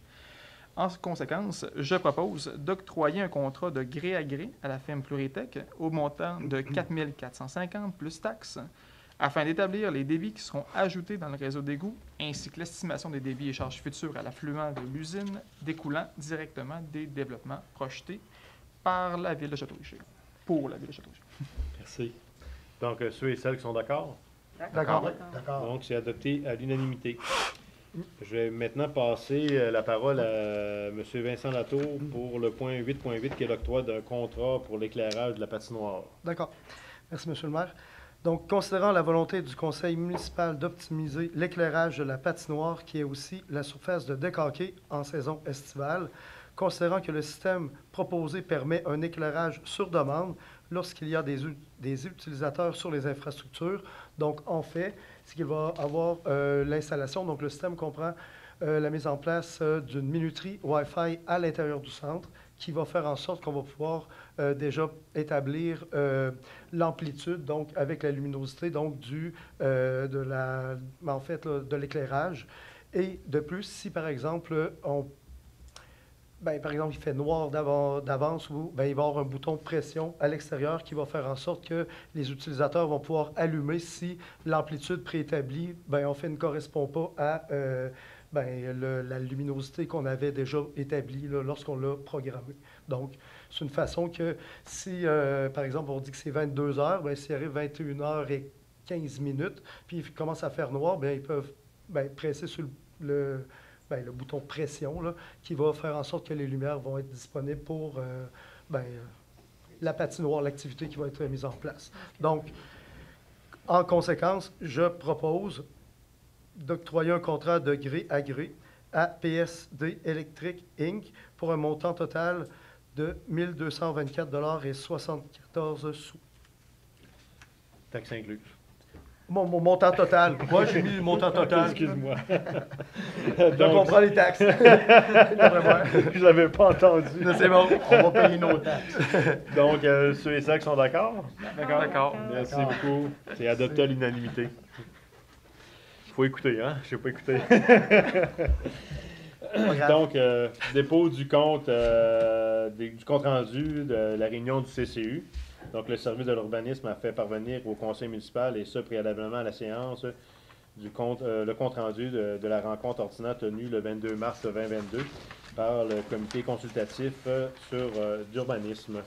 En conséquence, je propose d'octroyer un contrat de gré à gré à la firme Pluritech au montant de 4 450 plus taxes afin d'établir les débits qui seront ajoutés dans le réseau d'égouts ainsi que l'estimation des débits et charges futures à l'affluent de l'usine découlant directement des développements projetés par la ville de Château-Richer. Pour la ville de Château-Richer. Merci. Donc, euh, ceux et celles qui sont d'accord? D'accord, d'accord. Donc, c'est adopté à l'unanimité. Je vais maintenant passer euh, la parole à M. Vincent Latour pour le point 8.8 qui est l'octroi d'un contrat pour l'éclairage de la patinoire. D'accord. Merci, Monsieur le maire. Donc, considérant la volonté du conseil municipal d'optimiser l'éclairage de la patinoire, qui est aussi la surface de décaquer en saison estivale, considérant que le système proposé permet un éclairage sur demande lorsqu'il y a des, utilisateurs sur les infrastructures. Donc, en fait, c'est qu'il va avoir euh, l'installation. Donc, le système comprend euh, la mise en place euh, d'une minuterie Wi-Fi à l'intérieur du centre qui va faire en sorte qu'on va pouvoir déjà établir l'amplitude, donc avec la luminosité, donc du, de la, en fait, de l'éclairage. Et de plus, si par exemple, on ben, par exemple, il fait noir d'avan- d'avance ou ben, il va avoir un bouton de pression à l'extérieur qui va faire en sorte que les utilisateurs vont pouvoir allumer si l'amplitude préétablie, ben, en fait, ne correspond pas à euh, ben, la luminosité qu'on avait déjà établie lorsqu'on l'a programmé. Donc, c'est une façon que si, euh, par exemple, on dit que c'est 22 heures, ben, s'il arrive 21 heures et 15 minutes, puis il commence à faire noir, ben, ils peuvent ben, presser sur le, le- ben, le bouton pression là, qui va faire en sorte que les lumières vont être disponibles pour euh, ben, euh, la patinoire, l'activité qui va être mise en place. Donc, en conséquence, je propose d'octroyer un contrat de gré à gré à PSD Electric Inc. pour un montant total de 1224 et 74 sous. Taxe incluse. Mon, mon montant total. Moi, j'ai mis le montant total. Excuse-moi. Je Donc, comprends les taxes. Je l'avais pas entendu. C'est bon. On va payer nos taxes. Donc, euh, ceux et celles qui sont d'accord? D'accord. D'accord. Merci beaucoup. C'est adopté à l'unanimité. Il faut écouter, hein? Je sais pas écouter. Donc, euh, dépôt du compte, euh, des- du compte rendu de la réunion du CCU. Donc, le service de l'urbanisme a fait parvenir au conseil municipal, et ce préalablement à la séance, du compte, euh, le compte rendu de, la rencontre ordinaire tenue le 22 mars 2022 par le comité consultatif euh, sur euh, d'urbanisme.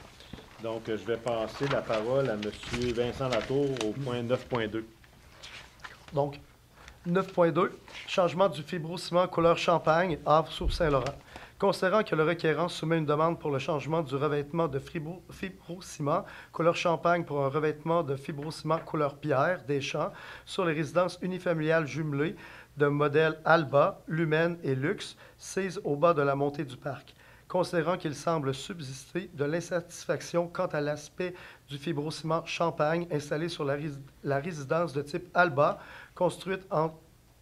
Donc, je vais passer la parole à M. Vincent Latour au point 9.2. Donc, 9.2, changement du fibrociment couleur champagne, Havre sur Saint-Laurent. Considérant que le requérant soumet une demande pour le changement du revêtement de fibro- fibrociment couleur champagne pour un revêtement de fibrociment couleur pierre des champs sur les résidences unifamiliales jumelées de modèles Alba, Lumen et Luxe, sises au bas de la montée du parc. Considérant qu'il semble subsister de l'insatisfaction quant à l'aspect du fibrociment champagne installé sur la, la résidence de type Alba, construite en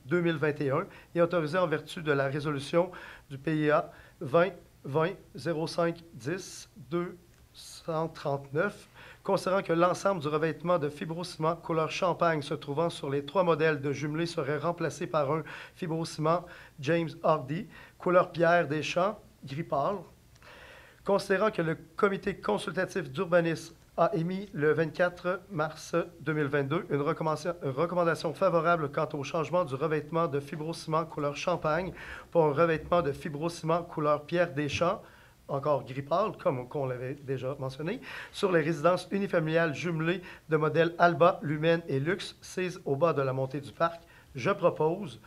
2021 et autorisée en vertu de la résolution du PIA 20 20 05 10 239, considérant que l'ensemble du revêtement de fibrociment couleur champagne se trouvant sur les trois modèles de jumelés serait remplacé par un fibrociment James Hardy, couleur pierre des champs, gris pâle. Considérant que le comité consultatif d'urbanisme a émis le 24 mars 2022 une recommandation, favorable quant au changement du revêtement de fibrociment couleur champagne pour un revêtement de fibrociment couleur pierre des champs encore gris comme on l'avait déjà mentionné, sur les résidences unifamiliales jumelées de modèles Alba, Lumen et Luxe, sises au bas de la montée du parc. Je propose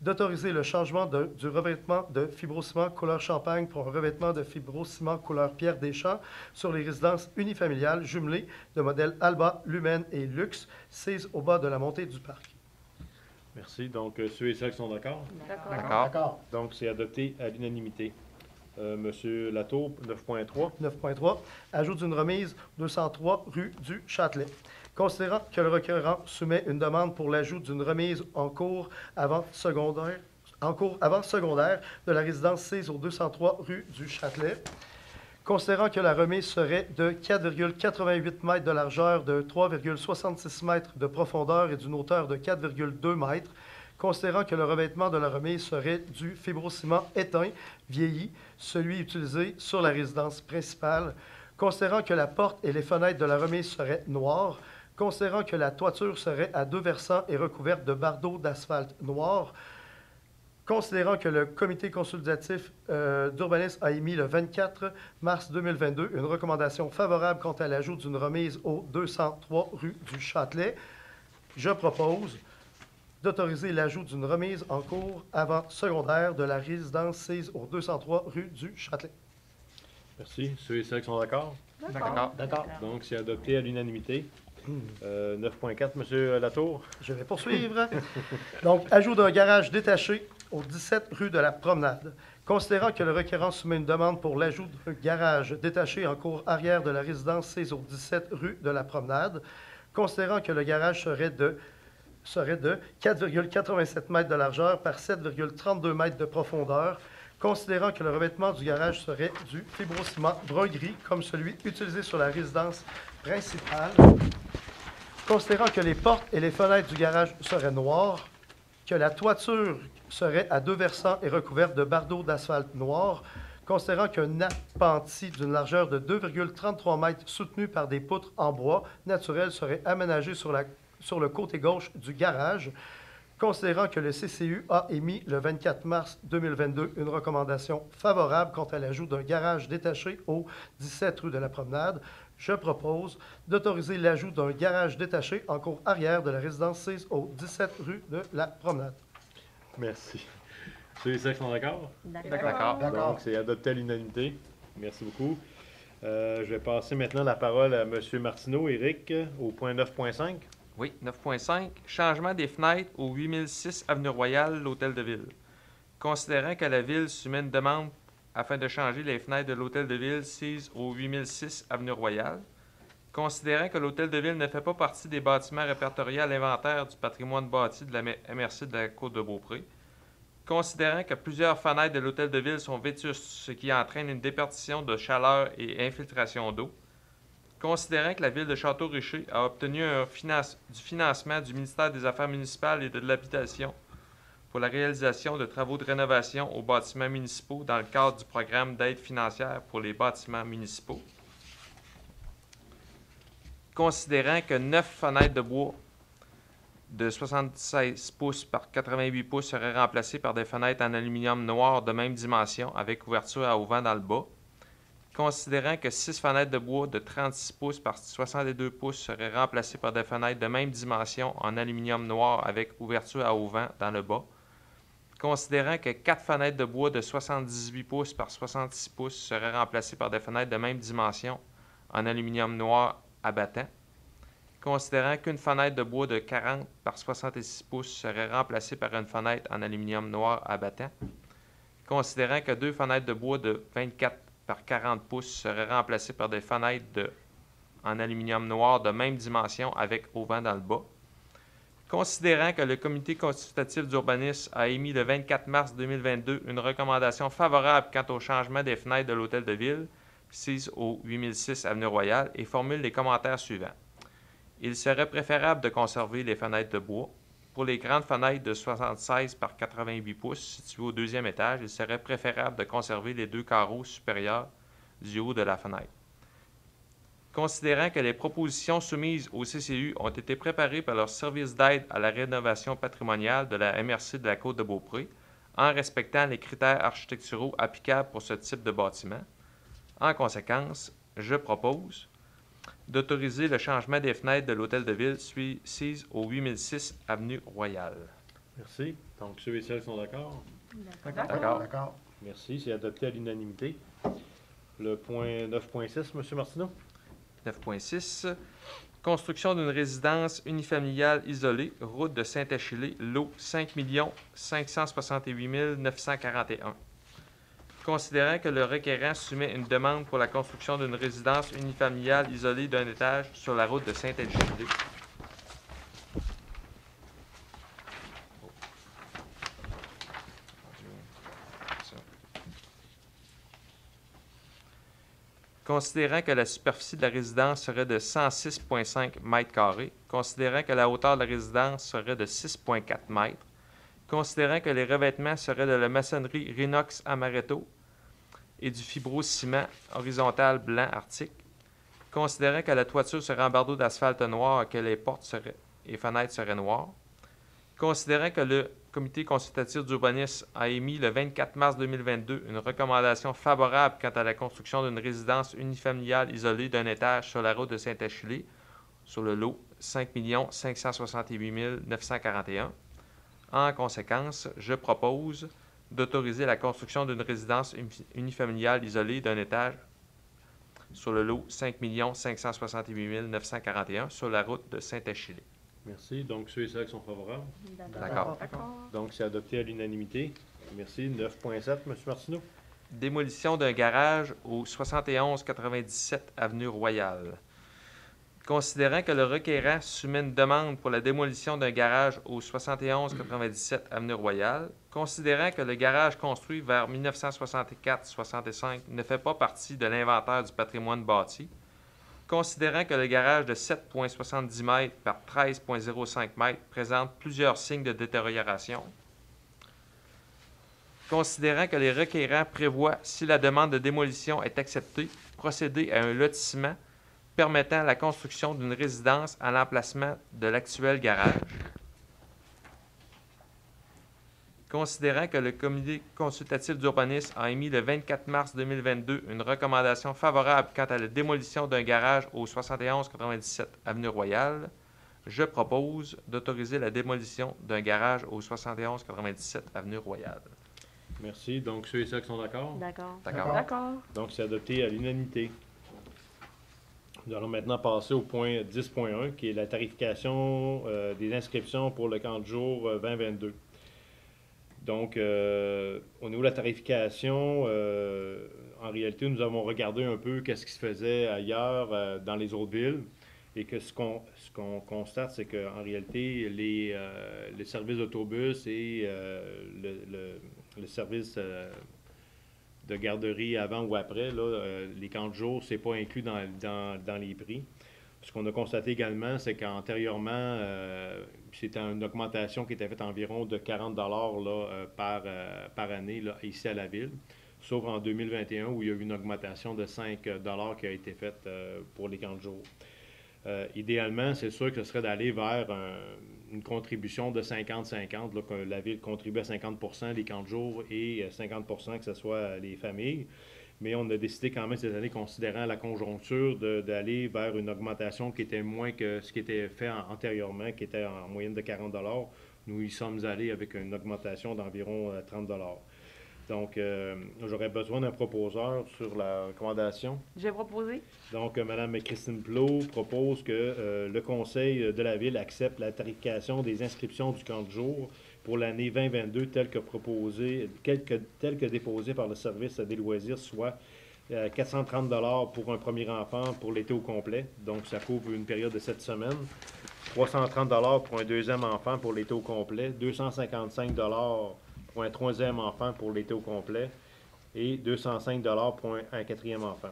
d'autoriser le changement de- du revêtement de fibrociment couleur champagne pour un revêtement de fibrociment couleur pierre des champs sur les résidences unifamiliales jumelées de modèles Alba, Lumen et Luxe, sises au bas de la montée du parc. Merci. Donc, euh, ceux et celles qui sont. D'accord. D'accord. Donc, c'est adopté à l'unanimité. Euh, Monsieur Latour, 9.3. 9.3, ajout d'une remise 203 rue du Châtelet. Considérant que le requérant soumet une demande pour l'ajout d'une remise en cours avant secondaire, en cours avant secondaire de la résidence 6 au 203 rue du Châtelet, considérant que la remise serait de 4,88 mètres de largeur, de 3,66 mètres de profondeur et d'une hauteur de 4,2 mètres, considérant que le revêtement de la remise serait du fibrociment éteint, vieilli, celui utilisé sur la résidence principale, considérant que la porte et les fenêtres de la remise seraient noires, considérant que la toiture serait à deux versants et recouverte de bardeaux d'asphalte noir, considérant que le comité consultatif euh, d'urbanisme a émis le 24 mars 2022 une recommandation favorable quant à l'ajout d'une remise au 203 rue du Châtelet, je propose d'autoriser l'ajout d'une remise en cours avant secondaire de la résidence 6 au 203 rue du Châtelet. Merci. Ceux et celles qui sont d'accord? D'accord. D'accord. Donc, c'est adopté à l'unanimité. Euh, 9.4, Monsieur Latour? Je vais poursuivre. Donc, ajout d'un garage détaché au 17 rue de la Promenade. Considérant que le requérant soumet une demande pour l'ajout d'un garage détaché en cours arrière de la résidence 6 au 17 rue de la Promenade, considérant que le garage serait de serait de 4,87 mètres de largeur par 7,32 mètres de profondeur, considérant que le revêtement du garage serait du fibrociment brun-gris comme celui utilisé sur la résidence principale, considérant que les portes et les fenêtres du garage seraient noires, que la toiture serait à deux versants et recouverte de bardeaux d'asphalte noir, considérant qu'un appentis d'une largeur de 2,33 mètres soutenu par des poutres en bois naturel serait aménagé sur, la- sur le côté gauche du garage, considérant que le CCU a émis le 24 mars 2022 une recommandation favorable quant à l'ajout d'un garage détaché au 17 rue de la Promenade, je propose d'autoriser l'ajout d'un garage détaché en cours arrière de la résidence 6 au 17 rue de la Promenade. Merci. Ceux et celles qui sont d'accord? D'accord. D'accord. Donc, c'est adopté à l'unanimité. Merci beaucoup. Euh, je vais passer maintenant la parole à Monsieur Martineau, Éric, au point 9.5. Oui, 9.5. Changement des fenêtres au 8006 Avenue Royale, l'Hôtel de Ville. Considérant que la Ville soumet une demande afin de changer les fenêtres de l'Hôtel de Ville 6 au 8006 Avenue Royale. Considérant que l'Hôtel de Ville ne fait pas partie des bâtiments répertoriés à l'inventaire du patrimoine bâti de la MRC de la Côte de Beaupré. Considérant que plusieurs fenêtres de l'Hôtel de Ville sont vétustes, ce qui entraîne une déperdition de chaleur et infiltration d'eau. Considérant que la ville de Château-Richer a obtenu du financement du ministère des Affaires municipales et de l'Habitation pour la réalisation de travaux de rénovation aux bâtiments municipaux dans le cadre du programme d'aide financière pour les bâtiments municipaux. Considérant que neuf fenêtres de bois de 76 pouces par 88 pouces seraient remplacées par des fenêtres en aluminium noir de même dimension avec ouverture à auvent dans le bas. Considérant que 6 fenêtres de bois de 36 pouces par 62 pouces seraient remplacées par des fenêtres de même dimension en aluminium noir avec ouverture à auvent dans le bas. Considérant que 4 fenêtres de bois de 78 pouces par 66 pouces seraient remplacées par des fenêtres de même dimension en aluminium noir abattant. Considérant qu'une fenêtre de bois de 40 par 66 pouces serait remplacée par une fenêtre en aluminium noir abattant. Considérant que deux fenêtres de bois de 24 par 40 pouces seraient remplacées par des fenêtres de, en aluminium noir de même dimension avec auvent dans le bas. Considérant que le comité consultatif d'urbanisme a émis le 24 mars 2022 une recommandation favorable quant au changement des fenêtres de l'hôtel de ville, 6 au 8006 Avenue Royale, et formule les commentaires suivants. Il serait préférable de conserver les fenêtres de bois. Pour les grandes fenêtres de 76 par 88 pouces situées au deuxième étage, il serait préférable de conserver les deux carreaux supérieurs du haut de la fenêtre. Considérant que les propositions soumises au CCU ont été préparées par leur service d'aide à la rénovation patrimoniale de la MRC de la Côte de Beaupré, en respectant les critères architecturaux applicables pour ce type de bâtiment, En conséquence, je propose d'autoriser le changement des fenêtres de l'hôtel de ville sui- sise au 8006 Avenue Royale. Merci. Donc, ceux et celles qui sont d'accord? D'accord. D'accord. Merci. C'est adopté à l'unanimité. Le point 9.6, M. Martineau? 9.6. Construction d'une résidence unifamiliale isolée, route de Saint-Achillé, lot 5 568 941. Considérant que le requérant soumet une demande pour la construction d'une résidence unifamiliale isolée d'un étage sur la route de Saint-Achillé. Considérant que la superficie de la résidence serait de 106,5 mètres carrés, considérant que la hauteur de la résidence serait de 6,4 mètres, considérant que les revêtements seraient de la maçonnerie Rinox Amaretto et du fibro-ciment horizontal blanc arctique, considérant que la toiture serait en bardeau d'asphalte noir et que les portes seraient, et fenêtres seraient noires, considérant que le comité consultatif d'urbanisme a émis le 24 mars 2022 une recommandation favorable quant à la construction d'une résidence unifamiliale isolée d'un étage sur la route de Saint-Achillé, sur le lot 5 568 941. En conséquence, je propose d'autoriser la construction d'une résidence uni- unifamiliale isolée d'un étage sur le lot 5 568 941 sur la route de Saint-Achillé. Merci. Donc, ceux et celles qui sont favorables? D'accord. D'accord. Donc, c'est adopté à l'unanimité. Merci. 9.7, M. Martineau? Démolition d'un garage au 7197 Avenue Royale. Considérant que le requérant soumet une demande pour la démolition d'un garage au 7197 Avenue Royale, considérant que le garage construit vers 1964-65 ne fait pas partie de l'inventaire du patrimoine bâti, considérant que le garage de 7,70 mètres par 13,05 mètres présente plusieurs signes de détérioration, considérant que les requérants prévoient, si la demande de démolition est acceptée, procéder à un lotissement permettant la construction d'une résidence à l'emplacement de l'actuel garage. Considérant que le comité consultatif d'urbanisme a émis le 24 mars 2022 une recommandation favorable quant à la démolition d'un garage au 7197 Avenue Royale, je propose d'autoriser la démolition d'un garage au 7197 Avenue Royale. Merci. Donc, ceux et celles qui sont d'accord? D'accord. D'accord? D'accord. Donc, c'est adopté à l'unanimité. Nous allons maintenant passer au point 10.1, qui est la tarification euh, des inscriptions pour le camp de jour euh, 2022. Donc, euh, au niveau de la tarification, euh, en réalité, nous avons regardé un peu qu'est-ce qui se faisait ailleurs euh, dans les autres villes et que ce qu'on ce constate, c'est qu'en réalité, les, euh, les services d'autobus et euh, le, le- le service euh, de garderie avant ou après, là, euh, les camps de jour, c'est pas inclus dans, dans, dans les prix. Ce qu'on a constaté également, c'est qu'antérieurement, euh, c'était une augmentation qui était faite environ de 40 là, euh, par, euh, par année là, ici à la ville, sauf en 2021 où il y a eu une augmentation de 5 qui a été faite pour les camps de jour. Idéalement, c'est sûr que ce serait d'aller vers un- une contribution de 50-50, là, que la ville contribue à 50% les camps de jour et euh, 50% que ce soit les familles. Mais on a décidé quand même cette année, considérant la conjoncture, de- d'aller vers une augmentation qui était moins que ce qui était fait an- antérieurement, qui était en moyenne de 40 Nous y sommes allés avec une augmentation d'environ euh, 30 Donc, euh, j'aurais besoin d'un proposeur sur la recommandation. J'ai proposé. Donc, euh, Mme Christine Plot propose que euh, le Conseil de la Ville accepte la tarification des inscriptions du camp de jour pour l'année 2022 telle que proposée, telle que, telle que déposée par le service des loisirs, soit euh, 430 pour un premier enfant pour l'été au complet. Donc, ça couvre une période de sept semaines. 330 pour un deuxième enfant pour l'été au complet. 255 pour un troisième enfant pour l'été au complet. Et 205 pour un- quatrième enfant.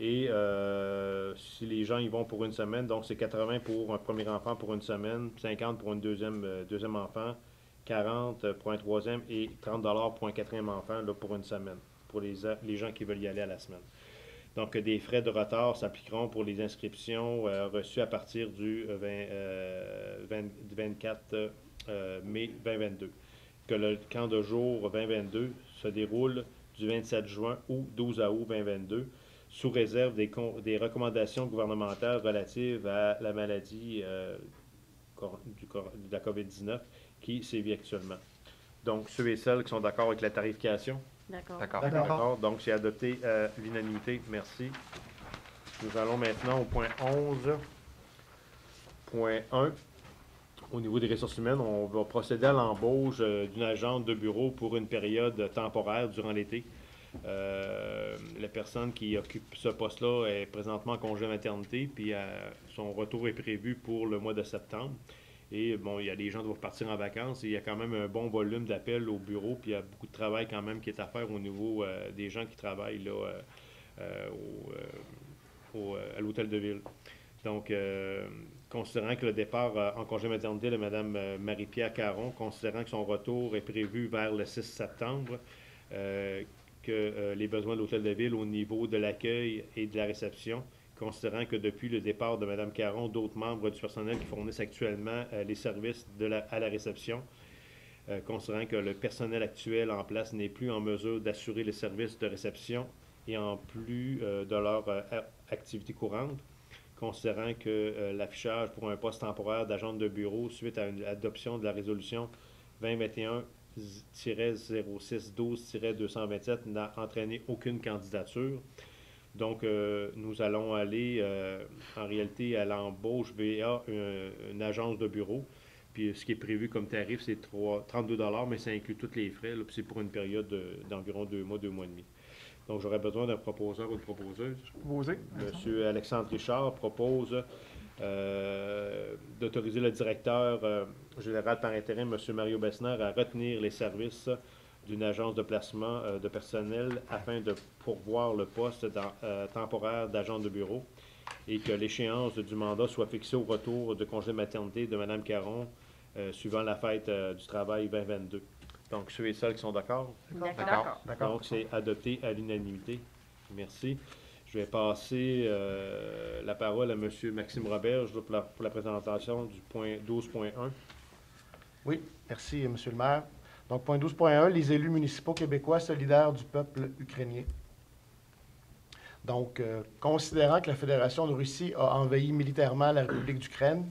Et euh, si les gens y vont pour une semaine, donc c'est 80 pour un premier enfant pour une semaine, 50 pour un deuxième, euh, deuxième enfant, 40 pour un troisième et 30 pour un quatrième enfant là, pour une semaine, pour les, les gens qui veulent y aller à la semaine. Donc, des frais de retard s'appliqueront pour les inscriptions euh, reçues à partir du, euh, 20, euh, 20 du 24 euh, mai 2022. Que le camp de jour 2022 se déroule du 27 juin au 12 août 2022 sous réserve des, con- des recommandations gouvernementales relatives à la maladie euh, du cor- de la COVID-19 qui sévit actuellement. Donc, ceux et celles qui sont d'accord avec la tarification, D'accord. D'accord. D'accord. D'accord, donc c'est adopté à l'unanimité. Merci. Nous allons maintenant au point 11. Point 1. Au niveau des ressources humaines, on va procéder à l'embauche euh, d'une agente de bureau pour une période temporaire durant l'été. Euh, la personne qui occupe ce poste-là est présentement en congé maternité, puis euh, son retour est prévu pour le mois de septembre. Et bon, il y a des gens qui doivent partir en vacances il y a quand même un bon volume d'appels au bureau, puis il y a beaucoup de travail quand même qui est à faire au niveau des gens qui travaillent à l'hôtel de ville. Donc, considérant que le départ euh, en congé maternité de Mme euh, Marie-Pierre Caron, considérant que son retour est prévu vers le 6 septembre, euh, que les besoins de l'hôtel de ville au niveau de l'accueil et de la réception, considérant que depuis le départ de Mme Caron, d'autres membres du personnel qui fournissent actuellement les services à la réception, considérant que le personnel actuel en place n'est plus en mesure d'assurer les services de réception et en plus de leur activité courante, considérant que euh, l'affichage pour un poste temporaire d'agent de bureau suite à une adoption de la résolution 2021-0612-227 n'a entraîné aucune candidature. Donc, euh, nous allons aller euh, en réalité à l'embauche via une, agence de bureau. Puis ce qui est prévu comme tarif, c'est 3 32 mais ça inclut tous les frais. c'est pour une période de- d'environ deux mois, deux mois et demi. Donc, j'aurais besoin d'un proposeur ou une proposeuse. Posé. Monsieur Alexandre Richard propose euh, d'autoriser le directeur euh, général par intérim, M. Mario Bessner, à retenir les services d'une agence de placement euh, de personnel afin de pourvoir le poste temporaire d'agent de bureau et que l'échéance du mandat soit fixée au retour de congé de maternité de Mme Caron suivant la fête du travail 2022. Donc, ceux et celles qui sont d'accord? D'accord. D'accord. Donc, c'est adopté à l'unanimité. Merci. Je vais passer euh, la parole à M. Maxime Roberge là, pour, la, pour la présentation du point 12.1. Oui, merci, Monsieur le maire. Donc, point 12.1, les élus municipaux québécois solidaires du peuple ukrainien. Donc, euh, considérant que la Fédération de Russie a envahi militairement la République d'Ukraine,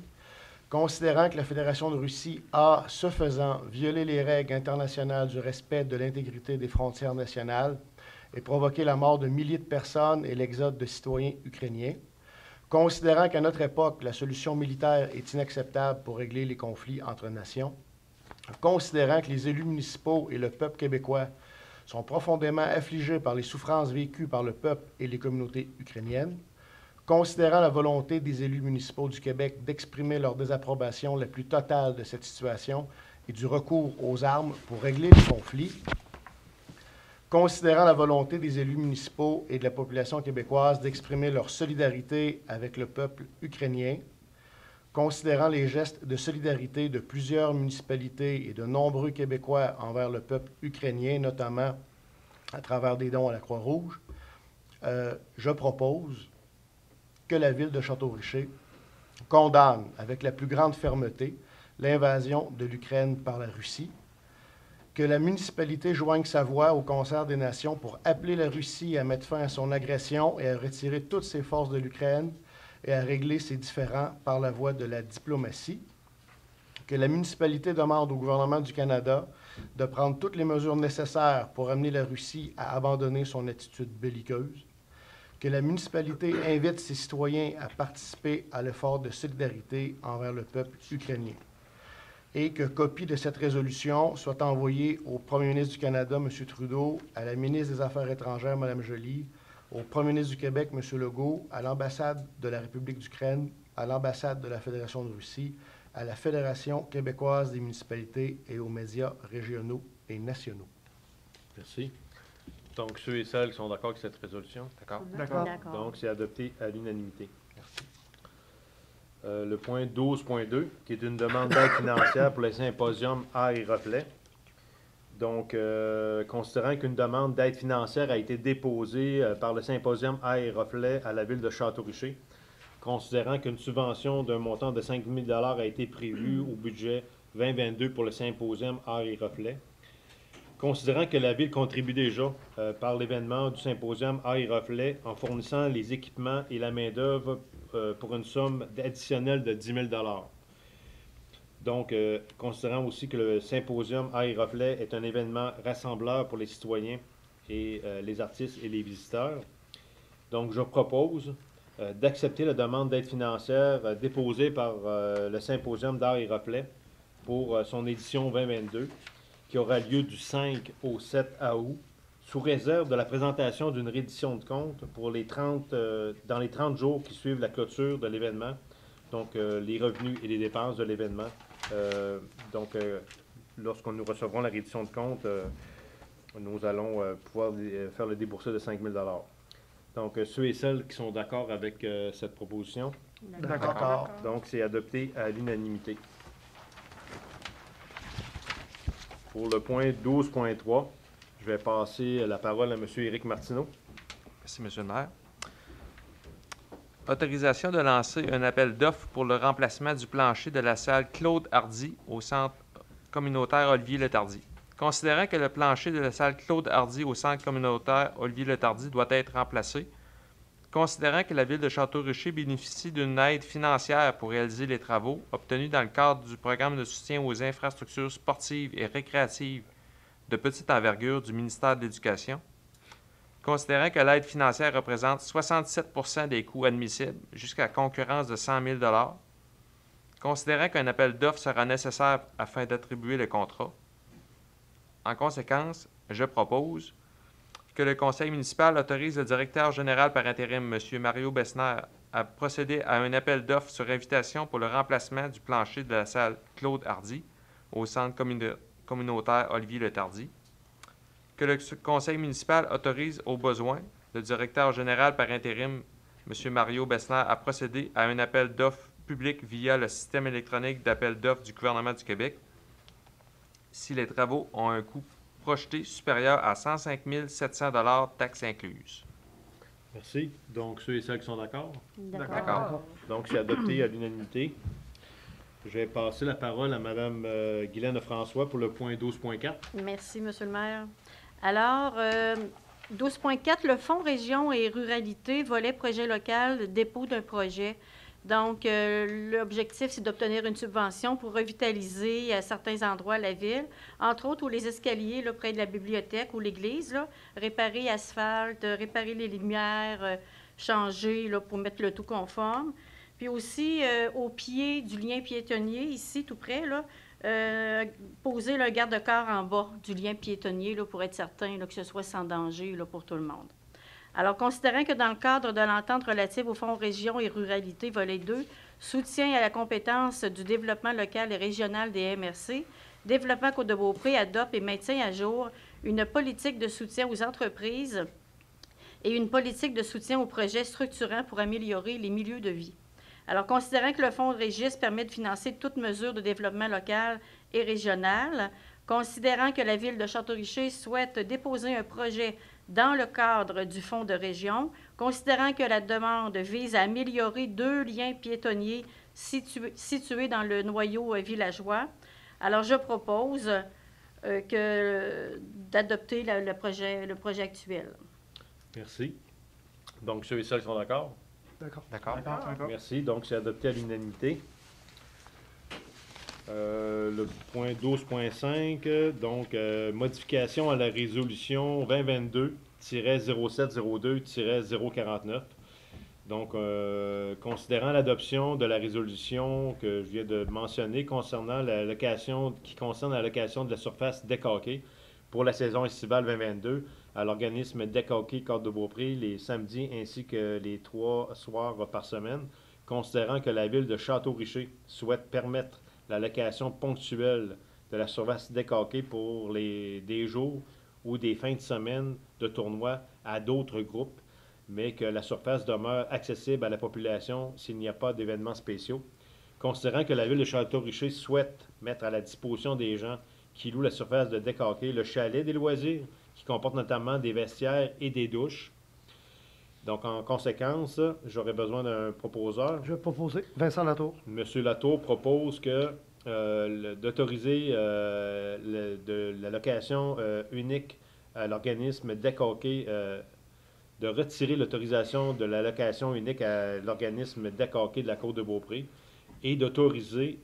considérant que la Fédération de Russie a, ce faisant, violé les règles internationales du respect de l'intégrité des frontières nationales et provoqué la mort de milliers de personnes et l'exode de citoyens ukrainiens, considérant qu'à notre époque, la solution militaire est inacceptable pour régler les conflits entre nations, considérant que les élus municipaux et le peuple québécois sont profondément affligés par les souffrances vécues par le peuple et les communautés ukrainiennes, considérant la volonté des élus municipaux du Québec d'exprimer leur désapprobation la plus totale de cette situation et du recours aux armes pour régler le conflit, considérant la volonté des élus municipaux et de la population québécoise d'exprimer leur solidarité avec le peuple ukrainien, considérant les gestes de solidarité de plusieurs municipalités et de nombreux Québécois envers le peuple ukrainien, notamment à travers des dons à la Croix-Rouge, euh, je propose que la ville de Château-Richer condamne avec la plus grande fermeté l'invasion de l'Ukraine par la Russie, que la municipalité joigne sa voix au concert des nations pour appeler la Russie à mettre fin à son agression et à retirer toutes ses forces de l'Ukraine et à régler ses différends par la voie de la diplomatie, que la municipalité demande au gouvernement du Canada de prendre toutes les mesures nécessaires pour amener la Russie à abandonner son attitude belliqueuse, que la municipalité invite ses citoyens à participer à l'effort de solidarité envers le peuple ukrainien et que copie de cette résolution soit envoyée au premier ministre du Canada, M. Trudeau, à la ministre des Affaires étrangères, Mme Joly, au premier ministre du Québec, M. Legault, à l'ambassade de la République d'Ukraine, à l'ambassade de la Fédération de Russie, à la Fédération québécoise des municipalités et aux médias régionaux et nationaux. Merci. Donc, ceux et celles qui sont d'accord avec cette résolution. D'accord. D'accord. Donc, c'est adopté à l'unanimité. Euh, le point 12.2, qui est une demande d'aide financière pour le symposium Art et Reflet. Donc, euh, considérant qu'une demande d'aide financière a été déposée euh, par le symposium Art et Reflet à la ville de Château-Richer, considérant qu'une subvention d'un montant de 5 000 a été prévue au budget 2022 pour le symposium Art et Reflet, considérant que la Ville contribue déjà euh, par l'événement du symposium et Reflet en fournissant les équipements et la main-d'œuvre euh, pour une somme additionnelle de 10 000 Donc, euh, considérant aussi que le symposium et Reflet est un événement rassembleur pour les citoyens et les artistes et les visiteurs. Donc, je propose d'accepter la demande d'aide financière déposée par le symposium d'art et reflet pour son édition 2022, qui aura lieu du 5 au 7 août, sous réserve de la présentation d'une reddition de compte pour les 30, euh, dans les 30 jours qui suivent la clôture de l'événement, donc euh, les revenus et les dépenses de l'événement. Euh, donc, euh, lorsqu'on nous recevrons la reddition de compte, euh, nous allons euh, pouvoir euh, faire le déboursé de 5 000 Donc, euh, ceux et celles qui sont d'accord avec euh, cette proposition, D'accord. donc c'est adopté à l'unanimité. Pour le point 12.3, je vais passer la parole à M. Éric Martineau. Merci, Monsieur le maire. Autorisation de lancer un appel d'offres pour le remplacement du plancher de la salle Claude Hardy au centre communautaire Olivier Letardy. Considérant que le plancher de la salle Claude Hardy au centre communautaire Olivier Letardy doit être remplacé, considérant que la ville de Château-Richer bénéficie d'une aide financière pour réaliser les travaux obtenus dans le cadre du programme de soutien aux infrastructures sportives et récréatives de petite envergure du ministère de l'Éducation, Considérant que l'aide financière représente 67% des coûts admissibles jusqu'à concurrence de 100 000 considérant qu'un appel d'offres sera nécessaire afin d'attribuer le contrat, en conséquence, je propose que le conseil municipal autorise le directeur général par intérim, M. Mario Bessner, à procéder à un appel d'offres sur invitation pour le remplacement du plancher de la salle Claude Hardy au centre communa- communautaire Olivier Letardy, que le conseil municipal autorise au besoin le directeur général par intérim, M. Mario Bessner, à procéder à un appel d'offres public via le système électronique d'appel d'offres du gouvernement du Québec si les travaux ont un coût projeté supérieur à 105 700 taxes incluses. Merci. Donc, ceux et celles qui sont d'accord? D'accord. Donc, c'est adopté à l'unanimité. Je vais passer la parole à Mme euh, Guylaine François pour le point 12.4. Merci, Monsieur le maire. Alors, euh, 12.4, le Fonds Région et Ruralité, volet projet local, dépôt d'un projet. Donc, euh, l'objectif, c'est d'obtenir une subvention pour revitaliser à certains endroits la ville, entre autres où les escaliers là, près de la bibliothèque ou l'église, réparer l'asphalte, réparer les lumières, euh, changer là, pour mettre le tout conforme. Puis aussi, euh, au pied du lien piétonnier, ici, tout près, là, euh, poser le garde-corps en bas du lien piétonnier pour être certain que ce soit sans danger pour tout le monde. Alors, considérant que dans le cadre de l'entente relative au Fonds Région et Ruralité, volet 2, soutien à la compétence du développement local et régional des MRC, Développement Côte-de-Beaupré adopte et maintient à jour une politique de soutien aux entreprises et une politique de soutien aux projets structurants pour améliorer les milieux de vie. Alors, considérant que le Fonds Régis permet de financer toute mesure de développement local et régional, considérant que la Ville de Château-Richer souhaite déposer un projet dans le cadre du Fonds de région, considérant que la demande vise à améliorer deux liens piétonniers situés, situés dans le noyau euh, villageois, alors je propose euh, que d'adopter le, projet, le projet actuel. Merci. Donc, ceux et celles qui sont. D'accord. D'accord? D'accord. Merci. Donc, c'est adopté à l'unanimité. Euh, le point 12.5, euh, donc euh, modification à la résolution 2022-0702-049. Donc, euh, considérant l'adoption de la résolution que je viens de mentionner concernant la location, qui concerne la location de la surface décaquée pour la saison estivale 2022 à l'organisme Décaqué Côte de Beaupré les samedis ainsi que les trois soirs par semaine, considérant que la ville de Château-Richer souhaite permettre la location ponctuelle de la surface décaquée pour les, des jours ou des fins de semaine de tournois à d'autres groupes, mais que la surface demeure accessible à la population s'il n'y a pas d'événements spéciaux. Considérant que la ville de Château-Richer souhaite mettre à la disposition des gens qui louent la surface de décaquer le chalet des loisirs, qui comporte notamment des vestiaires et des douches. Donc, en conséquence, j'aurais besoin d'un proposeur. Je vais proposer Vincent Latour. Monsieur Latour propose que euh, d'autoriser euh, de l'allocation euh, unique à l'organisme DECOqué, euh, de retirer l'autorisation de l'allocation unique à l'organisme DECOqué de la Côte de Beaupré et d'autoriser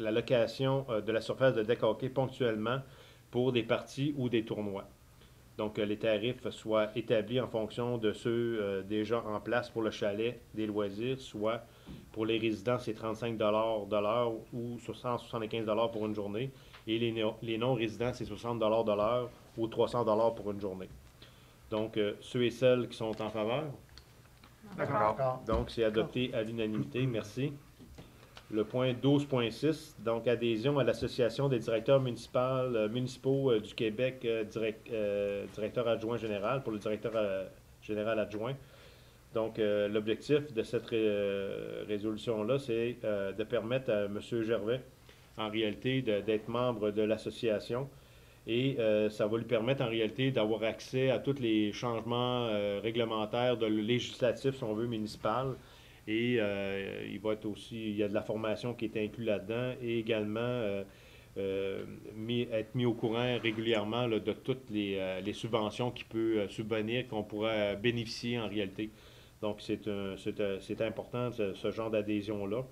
l'allocation euh, de la surface de DECOqué ponctuellement pour des parties ou des tournois. Donc, euh, les tarifs soient établis en fonction de ceux euh, déjà en place pour le chalet des loisirs, soit pour les résidents, c'est 35 de l'heure ou 175 pour une journée. Et les, no- les non-résidents, c'est 60 de l'heure ou 300 pour une journée. Donc, euh, ceux et celles qui sont en faveur? D'accord. donc c'est adopté à l'unanimité. Merci. Le point 12.6, donc adhésion à l'Association des directeurs municipaux, euh, municipaux euh, du Québec, euh, direct- directeur adjoint général, pour le directeur général adjoint. Donc, l'objectif de cette ré- résolution-là, c'est de permettre à M. Gervais, en réalité, d'être membre de l'association. Et ça va lui permettre, en réalité, d'avoir accès à tous les changements réglementaires, de législatifs, si on veut, municipal. Et euh, il va être aussi, il y a de la formation qui est inclue là-dedans et également euh, euh, être mis au courant régulièrement de toutes les, subventions qui peut subvenir, qu'on pourra bénéficier en réalité. Donc, c'est important, ce, ce genre d'adhésion-là.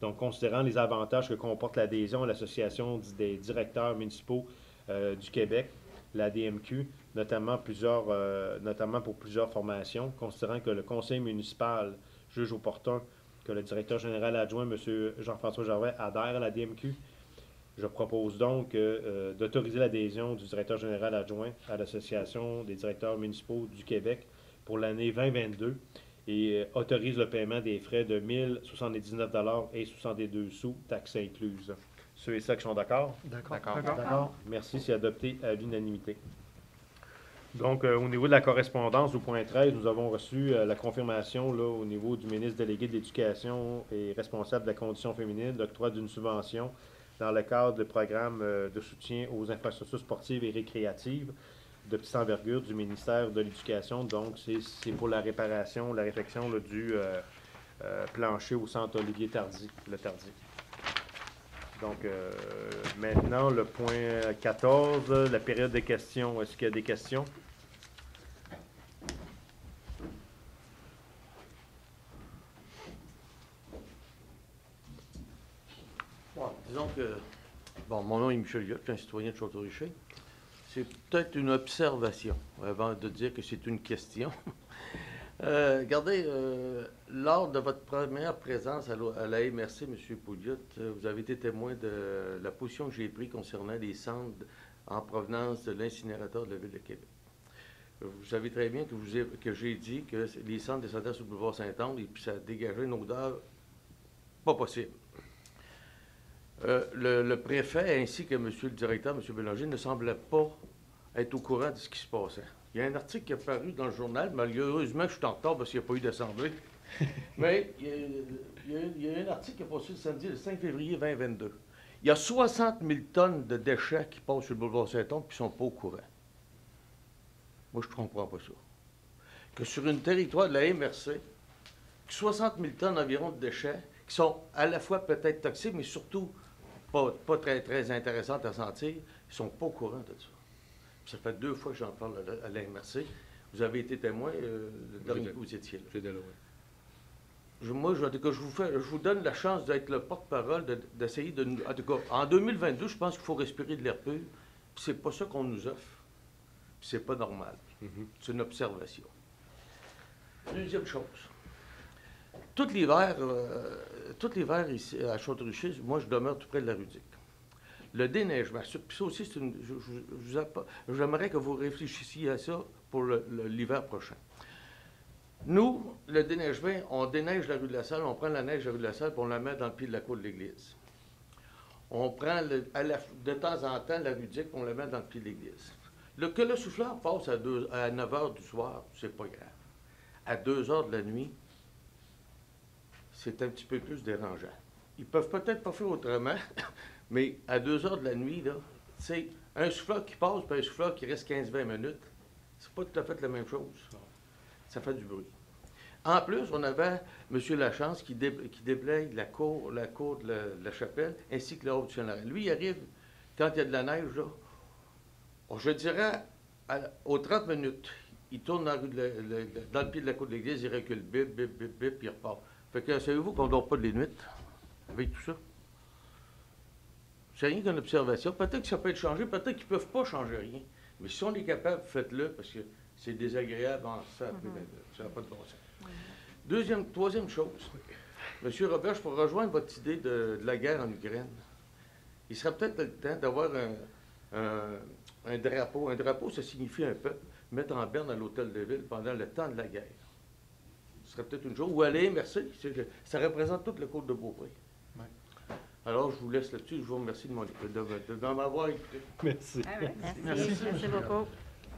Donc, considérant les avantages que comporte l'adhésion à l'Association des directeurs municipaux du Québec, la DMQ, notamment, plusieurs, notamment pour plusieurs formations, considérant que le conseil municipal juge opportun que le directeur général adjoint, M. Jean-François Gervais, adhère à la DMQ. Je propose donc euh, d'autoriser l'adhésion du directeur général adjoint à l'Association des directeurs municipaux du Québec pour l'année 2022 et euh, autorise le paiement des frais de 1079 et 62 sous, taxes incluses. Ceux et ceux qui sont. D'accord. D'accord. Merci, c'est adopté à l'unanimité. Donc, euh, au niveau de la correspondance, au point 13, nous avons reçu euh, la confirmation là, au niveau du ministre délégué de l'Éducation et responsable de la condition féminine, l'octroi d'une subvention dans le cadre du programme euh, de soutien aux infrastructures sportives et récréatives de petite envergure du ministère de l'Éducation. Donc, c'est pour la réparation, la réfection du plancher au centre Olivier Tardy, le Tardy. Donc, maintenant, le point 14, la période des questions. Est-ce qu'il y a des questions? Bon, disons que, bon, mon nom est Michel Lyotte, je suis un citoyen de Château-Richer. C'est peut-être une observation avant de dire que c'est une question. Euh, regardez, euh, lors de votre première présence à, à la MRC, M. Pouliot, euh, vous avez été témoin de la position que j'ai prise concernant les cendres en provenance de l'incinérateur de la Ville de Québec. Vous savez très bien que, que j'ai dit que les cendres descendaient sur le boulevard Saint-Anne et puis ça dégageait une odeur pas possible. Euh, le, le préfet ainsi que M. le directeur, M. Bélanger, ne semblaient pas être au courant de ce qui se passait. Il y a un article qui est paru dans le journal, malheureusement, je suis en retard parce qu'il n'y a pas eu d'assemblée. Mais il y, a, il y a- il y a un article qui est passé le samedi, le 5 février 2022. Il y a 60 000 tonnes de déchets qui passent sur le boulevard Saint-Anne et qui ne sont pas au courant. Moi, je ne comprends pas ça. Que sur un territoire de la MRC, 60 000 tonnes environ de déchets qui sont à la fois peut-être toxiques, mais surtout pas, pas très, très intéressantes à sentir, ils ne sont pas au courant de ça. Puis ça fait deux fois que j'en parle à la- à la MRC. Vous avez été témoin, euh, le dernier coup, vous étiez là. Je- moi, je, en tout cas, je vous, fais- je vous donne la chance d'être le porte-parole, de- d'essayer de, nous- En tout cas, en 2022, je pense qu'il faut respirer de l'air pur. Puis c'est pas ça qu'on nous offre. Puis c'est pas normal. C'est une observation. Deuxième chose. Tout l'hiver, euh, tout l'hiver ici à Château-Richer, moi, je demeure tout près de la Rudique. Le déneigement, ça, aussi, une, je- j'aimerais que vous réfléchissiez à ça pour l'hiver prochain. Nous, le déneigement, on déneige la rue de la Salle, on prend la neige de la rue de la Salle, puis on la met dans le pied de la cour de l'église. On prend de temps en temps la puis on la met dans le pied de l'église. Le, que le souffleur passe à 9 h du soir, c'est pas grave. À 2 h de la nuit, c'est un petit peu plus dérangeant. Ils peuvent peut-être pas faire autrement, mais à 2 h de la nuit, là, sais, un souffleur qui passe, puis un souffleur qui reste 15-20 minutes, c'est pas tout à fait la même chose. Ça fait du bruit. En plus, on avait M. Lachance qui, dé- déblaye la cour, la cour de la, chapelle ainsi que la haute du Lui, il arrive quand il y a de la neige, là, oh, je dirais aux 30 minutes, il tourne dans, dans le pied de la cour de l'église, il recule, bip, bip, bip, bip, puis il repart. Fait que savez-vous qu'on ne dort pas de les avec tout ça? C'est rien qu'une observation. Peut-être que ça peut être changé, peut-être qu'ils ne peuvent pas changer rien. Mais si on est capable, faites-le parce que c'est désagréable en ça. Ça n'a pas de bon sens. Deuxième, troisième chose. Monsieur Robert, pour rejoindre votre idée de, de la guerre en Ukraine, il serait peut-être le temps d'avoir un, un- un drapeau. Un drapeau, ça signifie un peuple. Mettre en berne à l'hôtel de ville pendant le temps de la guerre. Ce serait peut-être une chose. Ou aller, merci. ça représente toute le côte de Beaupré. Alors, je vous laisse là-dessus. Je vous remercie de m'en- de- de- de- de m'avoir écouté. Merci. Merci. Merci beaucoup.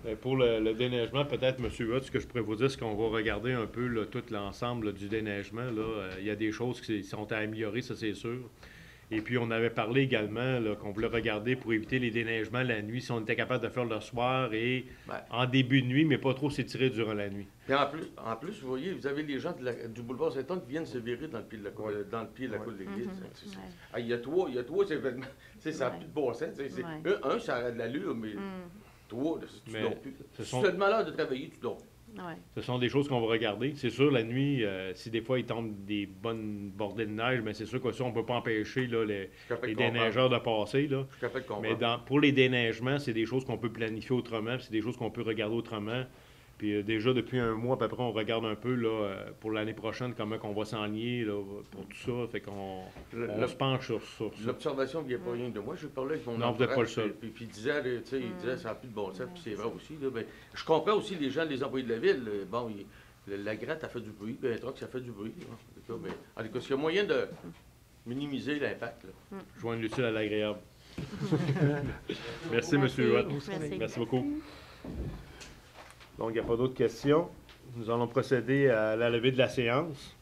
Ben, Pour le, le déneigement, peut-être, M. Hutt, ce que je pourrais vous dire, c'est qu'on va regarder un peu là, tout l'ensemble du déneigement. là. Euh, Il y a des choses qui sont à améliorer, ça c'est sûr. Et puis, on avait parlé également qu'on voulait regarder pour éviter les déneigements la nuit, si on était capable de faire le soir et Ouais. en début de nuit, mais pas trop s'étirer durant la nuit. Et en plus, en plus, vous voyez, vous avez les gens de la- du boulevard Saint-Anne qui viennent se virer dans le pied de la, cour- dans le pied de, la cour de l'église. Mhm. Ah, il y a trois, il y a trois événements. Ça n'a plus de bon sens. un, un, ça a de l'allure, mais Mm. trois, tu Mais dors plus. ce Si sont- tu as le malheur de travailler, tu dors. Ouais. Ce sont des choses qu'on va regarder. C'est sûr, la nuit, euh, si des fois il tombe des bonnes bordées de neige, mais c'est sûr que ça, on ne peut pas empêcher là, les, déneigeurs de passer. Là. Mais dans- pour les déneigements, c'est des choses qu'on peut planifier autrement, c'est des choses qu'on peut regarder autrement. Puis euh, déjà, depuis un mois à peu près, on regarde un peu là, euh, pour l'année prochaine comment on va s'enligner là, pour tout ça. Fait qu'on on se penche sur, sur ça. L'observation ne vient pas rien de moi. Je parlais avec mon Non, vous êtes pas le seul. Puis, puis il disait, tu sais, il Mm. disait, ça n'a plus de bon sens. Puis c'est vrai aussi. Là, ben, je comprends aussi les gens, les employés de la ville. euh, Bon, la gratte, a fait du bruit. Puis un truck, ça fait du bruit. là. En tout cas, ben, en tout cas, s'il y a moyen de minimiser l'impact, là. Joindre l'utile à l'agréable. Merci, M. Huot. Merci. Merci beaucoup. Donc, il n'y a pas d'autres questions. Nous allons procéder à la levée de la séance.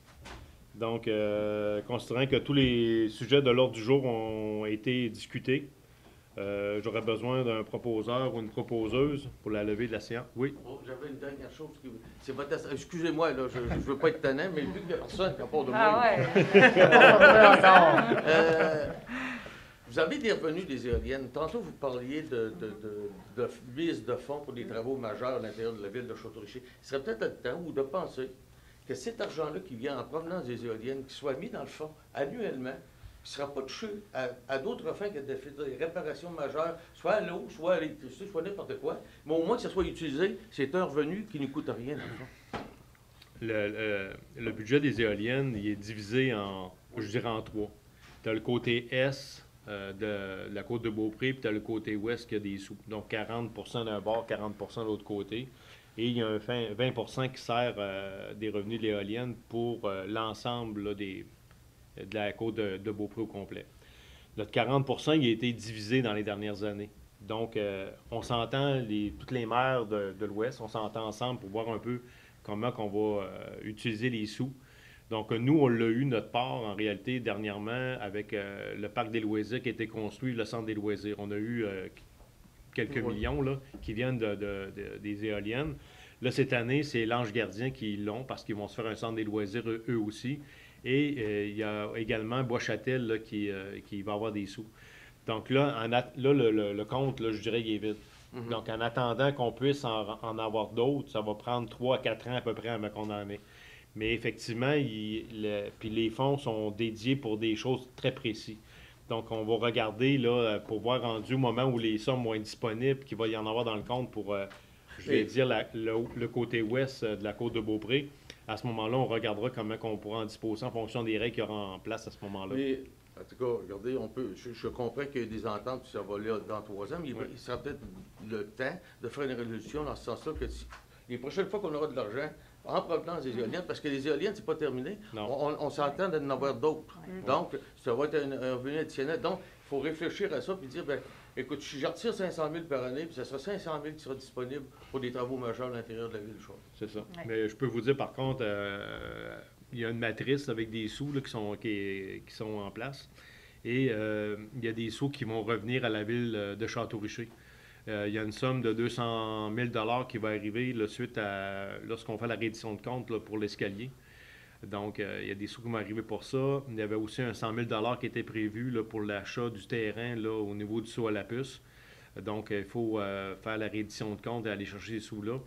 Donc, euh, considérant que tous les sujets de l'ordre du jour ont été discutés, euh, j'aurais besoin d'un proposeur ou une proposeuse pour la levée de la séance. Oui, Oh, J'avais une dernière chose. qui- C'est votre... Excusez-moi, là, je ne veux pas être tannant, mais vu qu'il n'y a personne qui a part de moi. Ah ouais. Euh, vous avez des revenus des éoliennes. Tantôt, vous parliez de, mise de fonds pour des travaux majeurs à l'intérieur de la ville de Château-Richer. Il serait peut-être le temps ou de penser que cet argent-là qui vient en provenance des éoliennes, qui soit mis dans le fonds annuellement, qui ne sera pas touché à, à d'autres fins que de faire des réparations majeures, soit à l'eau, soit à l'électricité, soit n'importe quoi, mais au moins que ça soit utilisé, c'est un revenu qui ne coûte rien, dans le fond. le, le budget des éoliennes, il est divisé en, je dirais, en trois. Tu le côté Est euh, de, la côte de Beaupré, puis tu as le côté Ouest qui a des sous. Donc 40% d'un bord, 40% de l'autre côté. Et il y a un fin- 20% qui sert euh, des revenus de l'éolienne pour euh, l'ensemble de la côte de, Beaupré au complet. Notre 40% il a été divisé dans les dernières années. Donc, on s'entend, les, toutes les maires de, de l'Ouest, on s'entend ensemble pour voir un peu comment on va utiliser les sous. Donc, euh, nous, on l'a eu, notre part, en réalité, dernièrement, avec euh, le parc des loisirs qui a été construit, le centre des loisirs. On a eu euh, quelques Oui. millions là, qui viennent de- de- de- des éoliennes. Là, cette année, c'est l'Ange Gardien qui l'ont parce qu'ils vont se faire un centre des loisirs eux, eux aussi. Et euh, il y a également Bois-Châtel là, qui, qui va avoir des sous. Donc là, en at- là le, le- le compte, là, je dirais, il est vide. Mhm. Donc, en attendant qu'on puisse en, en avoir d'autres, ça va prendre 3 à 4 ans à peu près avant qu'on en ait. Mais effectivement, il- le- puis les fonds sont dédiés pour des choses très précises. Donc, on va regarder là, pour voir rendu au moment où les sommes vont être disponibles, qu'il va y en avoir dans le compte pour, euh, je vais Et- dire, la- le, le côté ouest euh, de la côte de Beaupré. À ce moment-là, on regardera comment on pourra en disposer en fonction des règles qu'il y aura en place à ce moment-là. Mais, en tout cas, regardez, on peut, je, je comprends qu'il y a des ententes, puis ça va là dans trois ans, mais il, va- Oui. il sera peut-être le temps de faire une résolution dans ce sens-là, que si- les prochaines fois qu'on aura de l'argent en provenance des éoliennes, parce que les éoliennes, c'est pas terminé, Non. on, on- s'entend d'en avoir d'autres. Donc, ça va être un, un revenu additionnel. Donc, il faut réfléchir à ça, puis dire, ben, écoute, si je retire 500 000 par année, puis ça sera 500 000 qui sera disponible pour des travaux majeurs à l'intérieur de la ville. C'est ça. Ouais. Mais je peux vous dire, par contre, euh, il y a une matrice avec des sous là, qui, sont, qui, qui sont en place. Et euh, il y a des sous qui vont revenir à la ville euh, de Château-Richer. Euh, il y a une somme de 200 000 qui va arriver suite à lorsqu'on fait la réédition de compte là, pour l'escalier. Donc, euh, il y a des sous qui vont arriver pour ça. Il y avait aussi un 100 000 qui était prévu là, pour l'achat du terrain là, au niveau du saut à la puce. Donc, il faut euh, faire la réédition de compte et aller chercher ces sous-là.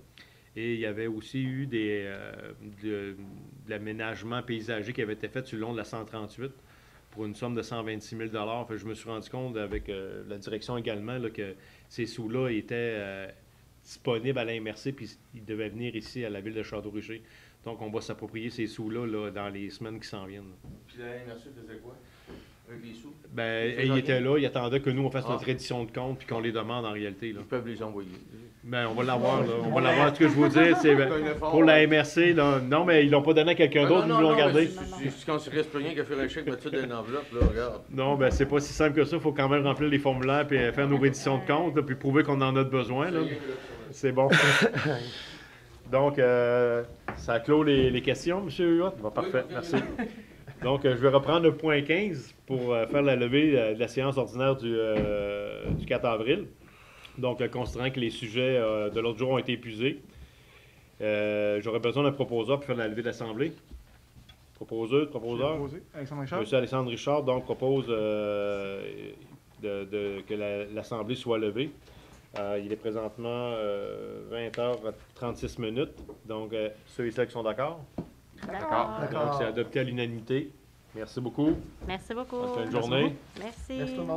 Et il y avait aussi eu des, euh, de, l'aménagement paysager qui avait été fait sur le long de la 138 pour une somme de 126 000 Fait Je me suis rendu compte avec euh, la direction également là, que ces sous-là étaient euh, disponibles à la MRC puis ils devaient venir ici à la ville de Château-Richer. Donc, on va s'approprier ces sous-là là, dans les semaines qui s'en viennent. Puis la NRC faisait quoi? Avec les sous? Ben, Ils il faisaient était rien? là, il attendait que nous, on fasse Ah. notre édition de compte puis qu'on les demande en réalité. Là. Ils peuvent les envoyer. Ben, on va l'avoir, là. On va l'avoir. Ce que je vous dis, c'est ben, pour la. MRC, là. Non, mais ils l'ont pas donné à quelqu'un d'autre, non, l'ont gardé. mais Quand il ne reste plus rien qu'à faire un chèque, mettre ça dans une enveloppe, là, regarde. Non, ben c'est pas si simple que ça. Il faut quand même remplir les formulaires puis faire nos rééditions de compte, là, puis prouver qu'on en a besoin. Là. C'est bon. Donc, euh, ça clôt les, les questions, M. Huot? Bon, parfait, merci. Donc, euh, je vais reprendre le point 15 pour euh, faire la levée de la séance ordinaire du, du 4 avril. Donc, euh, considérant que les sujets euh, de l'autre jour ont été épuisés, euh, j'aurais besoin d'un proposeur pour faire la levée de l'Assemblée. Proposeur, proposeur? Proposé. Alexandre Richard. Monsieur Alexandre Richard donc propose euh, de, de- que la- l'Assemblée soit levée. Euh, il est présentement euh, 20h36 minutes. Donc, euh, ceux et celles qui sont d'accord? D'accord. Donc, c'est adopté à l'unanimité. Merci beaucoup. Merci beaucoup. Bonne journée. Merci. Merci tout le monde.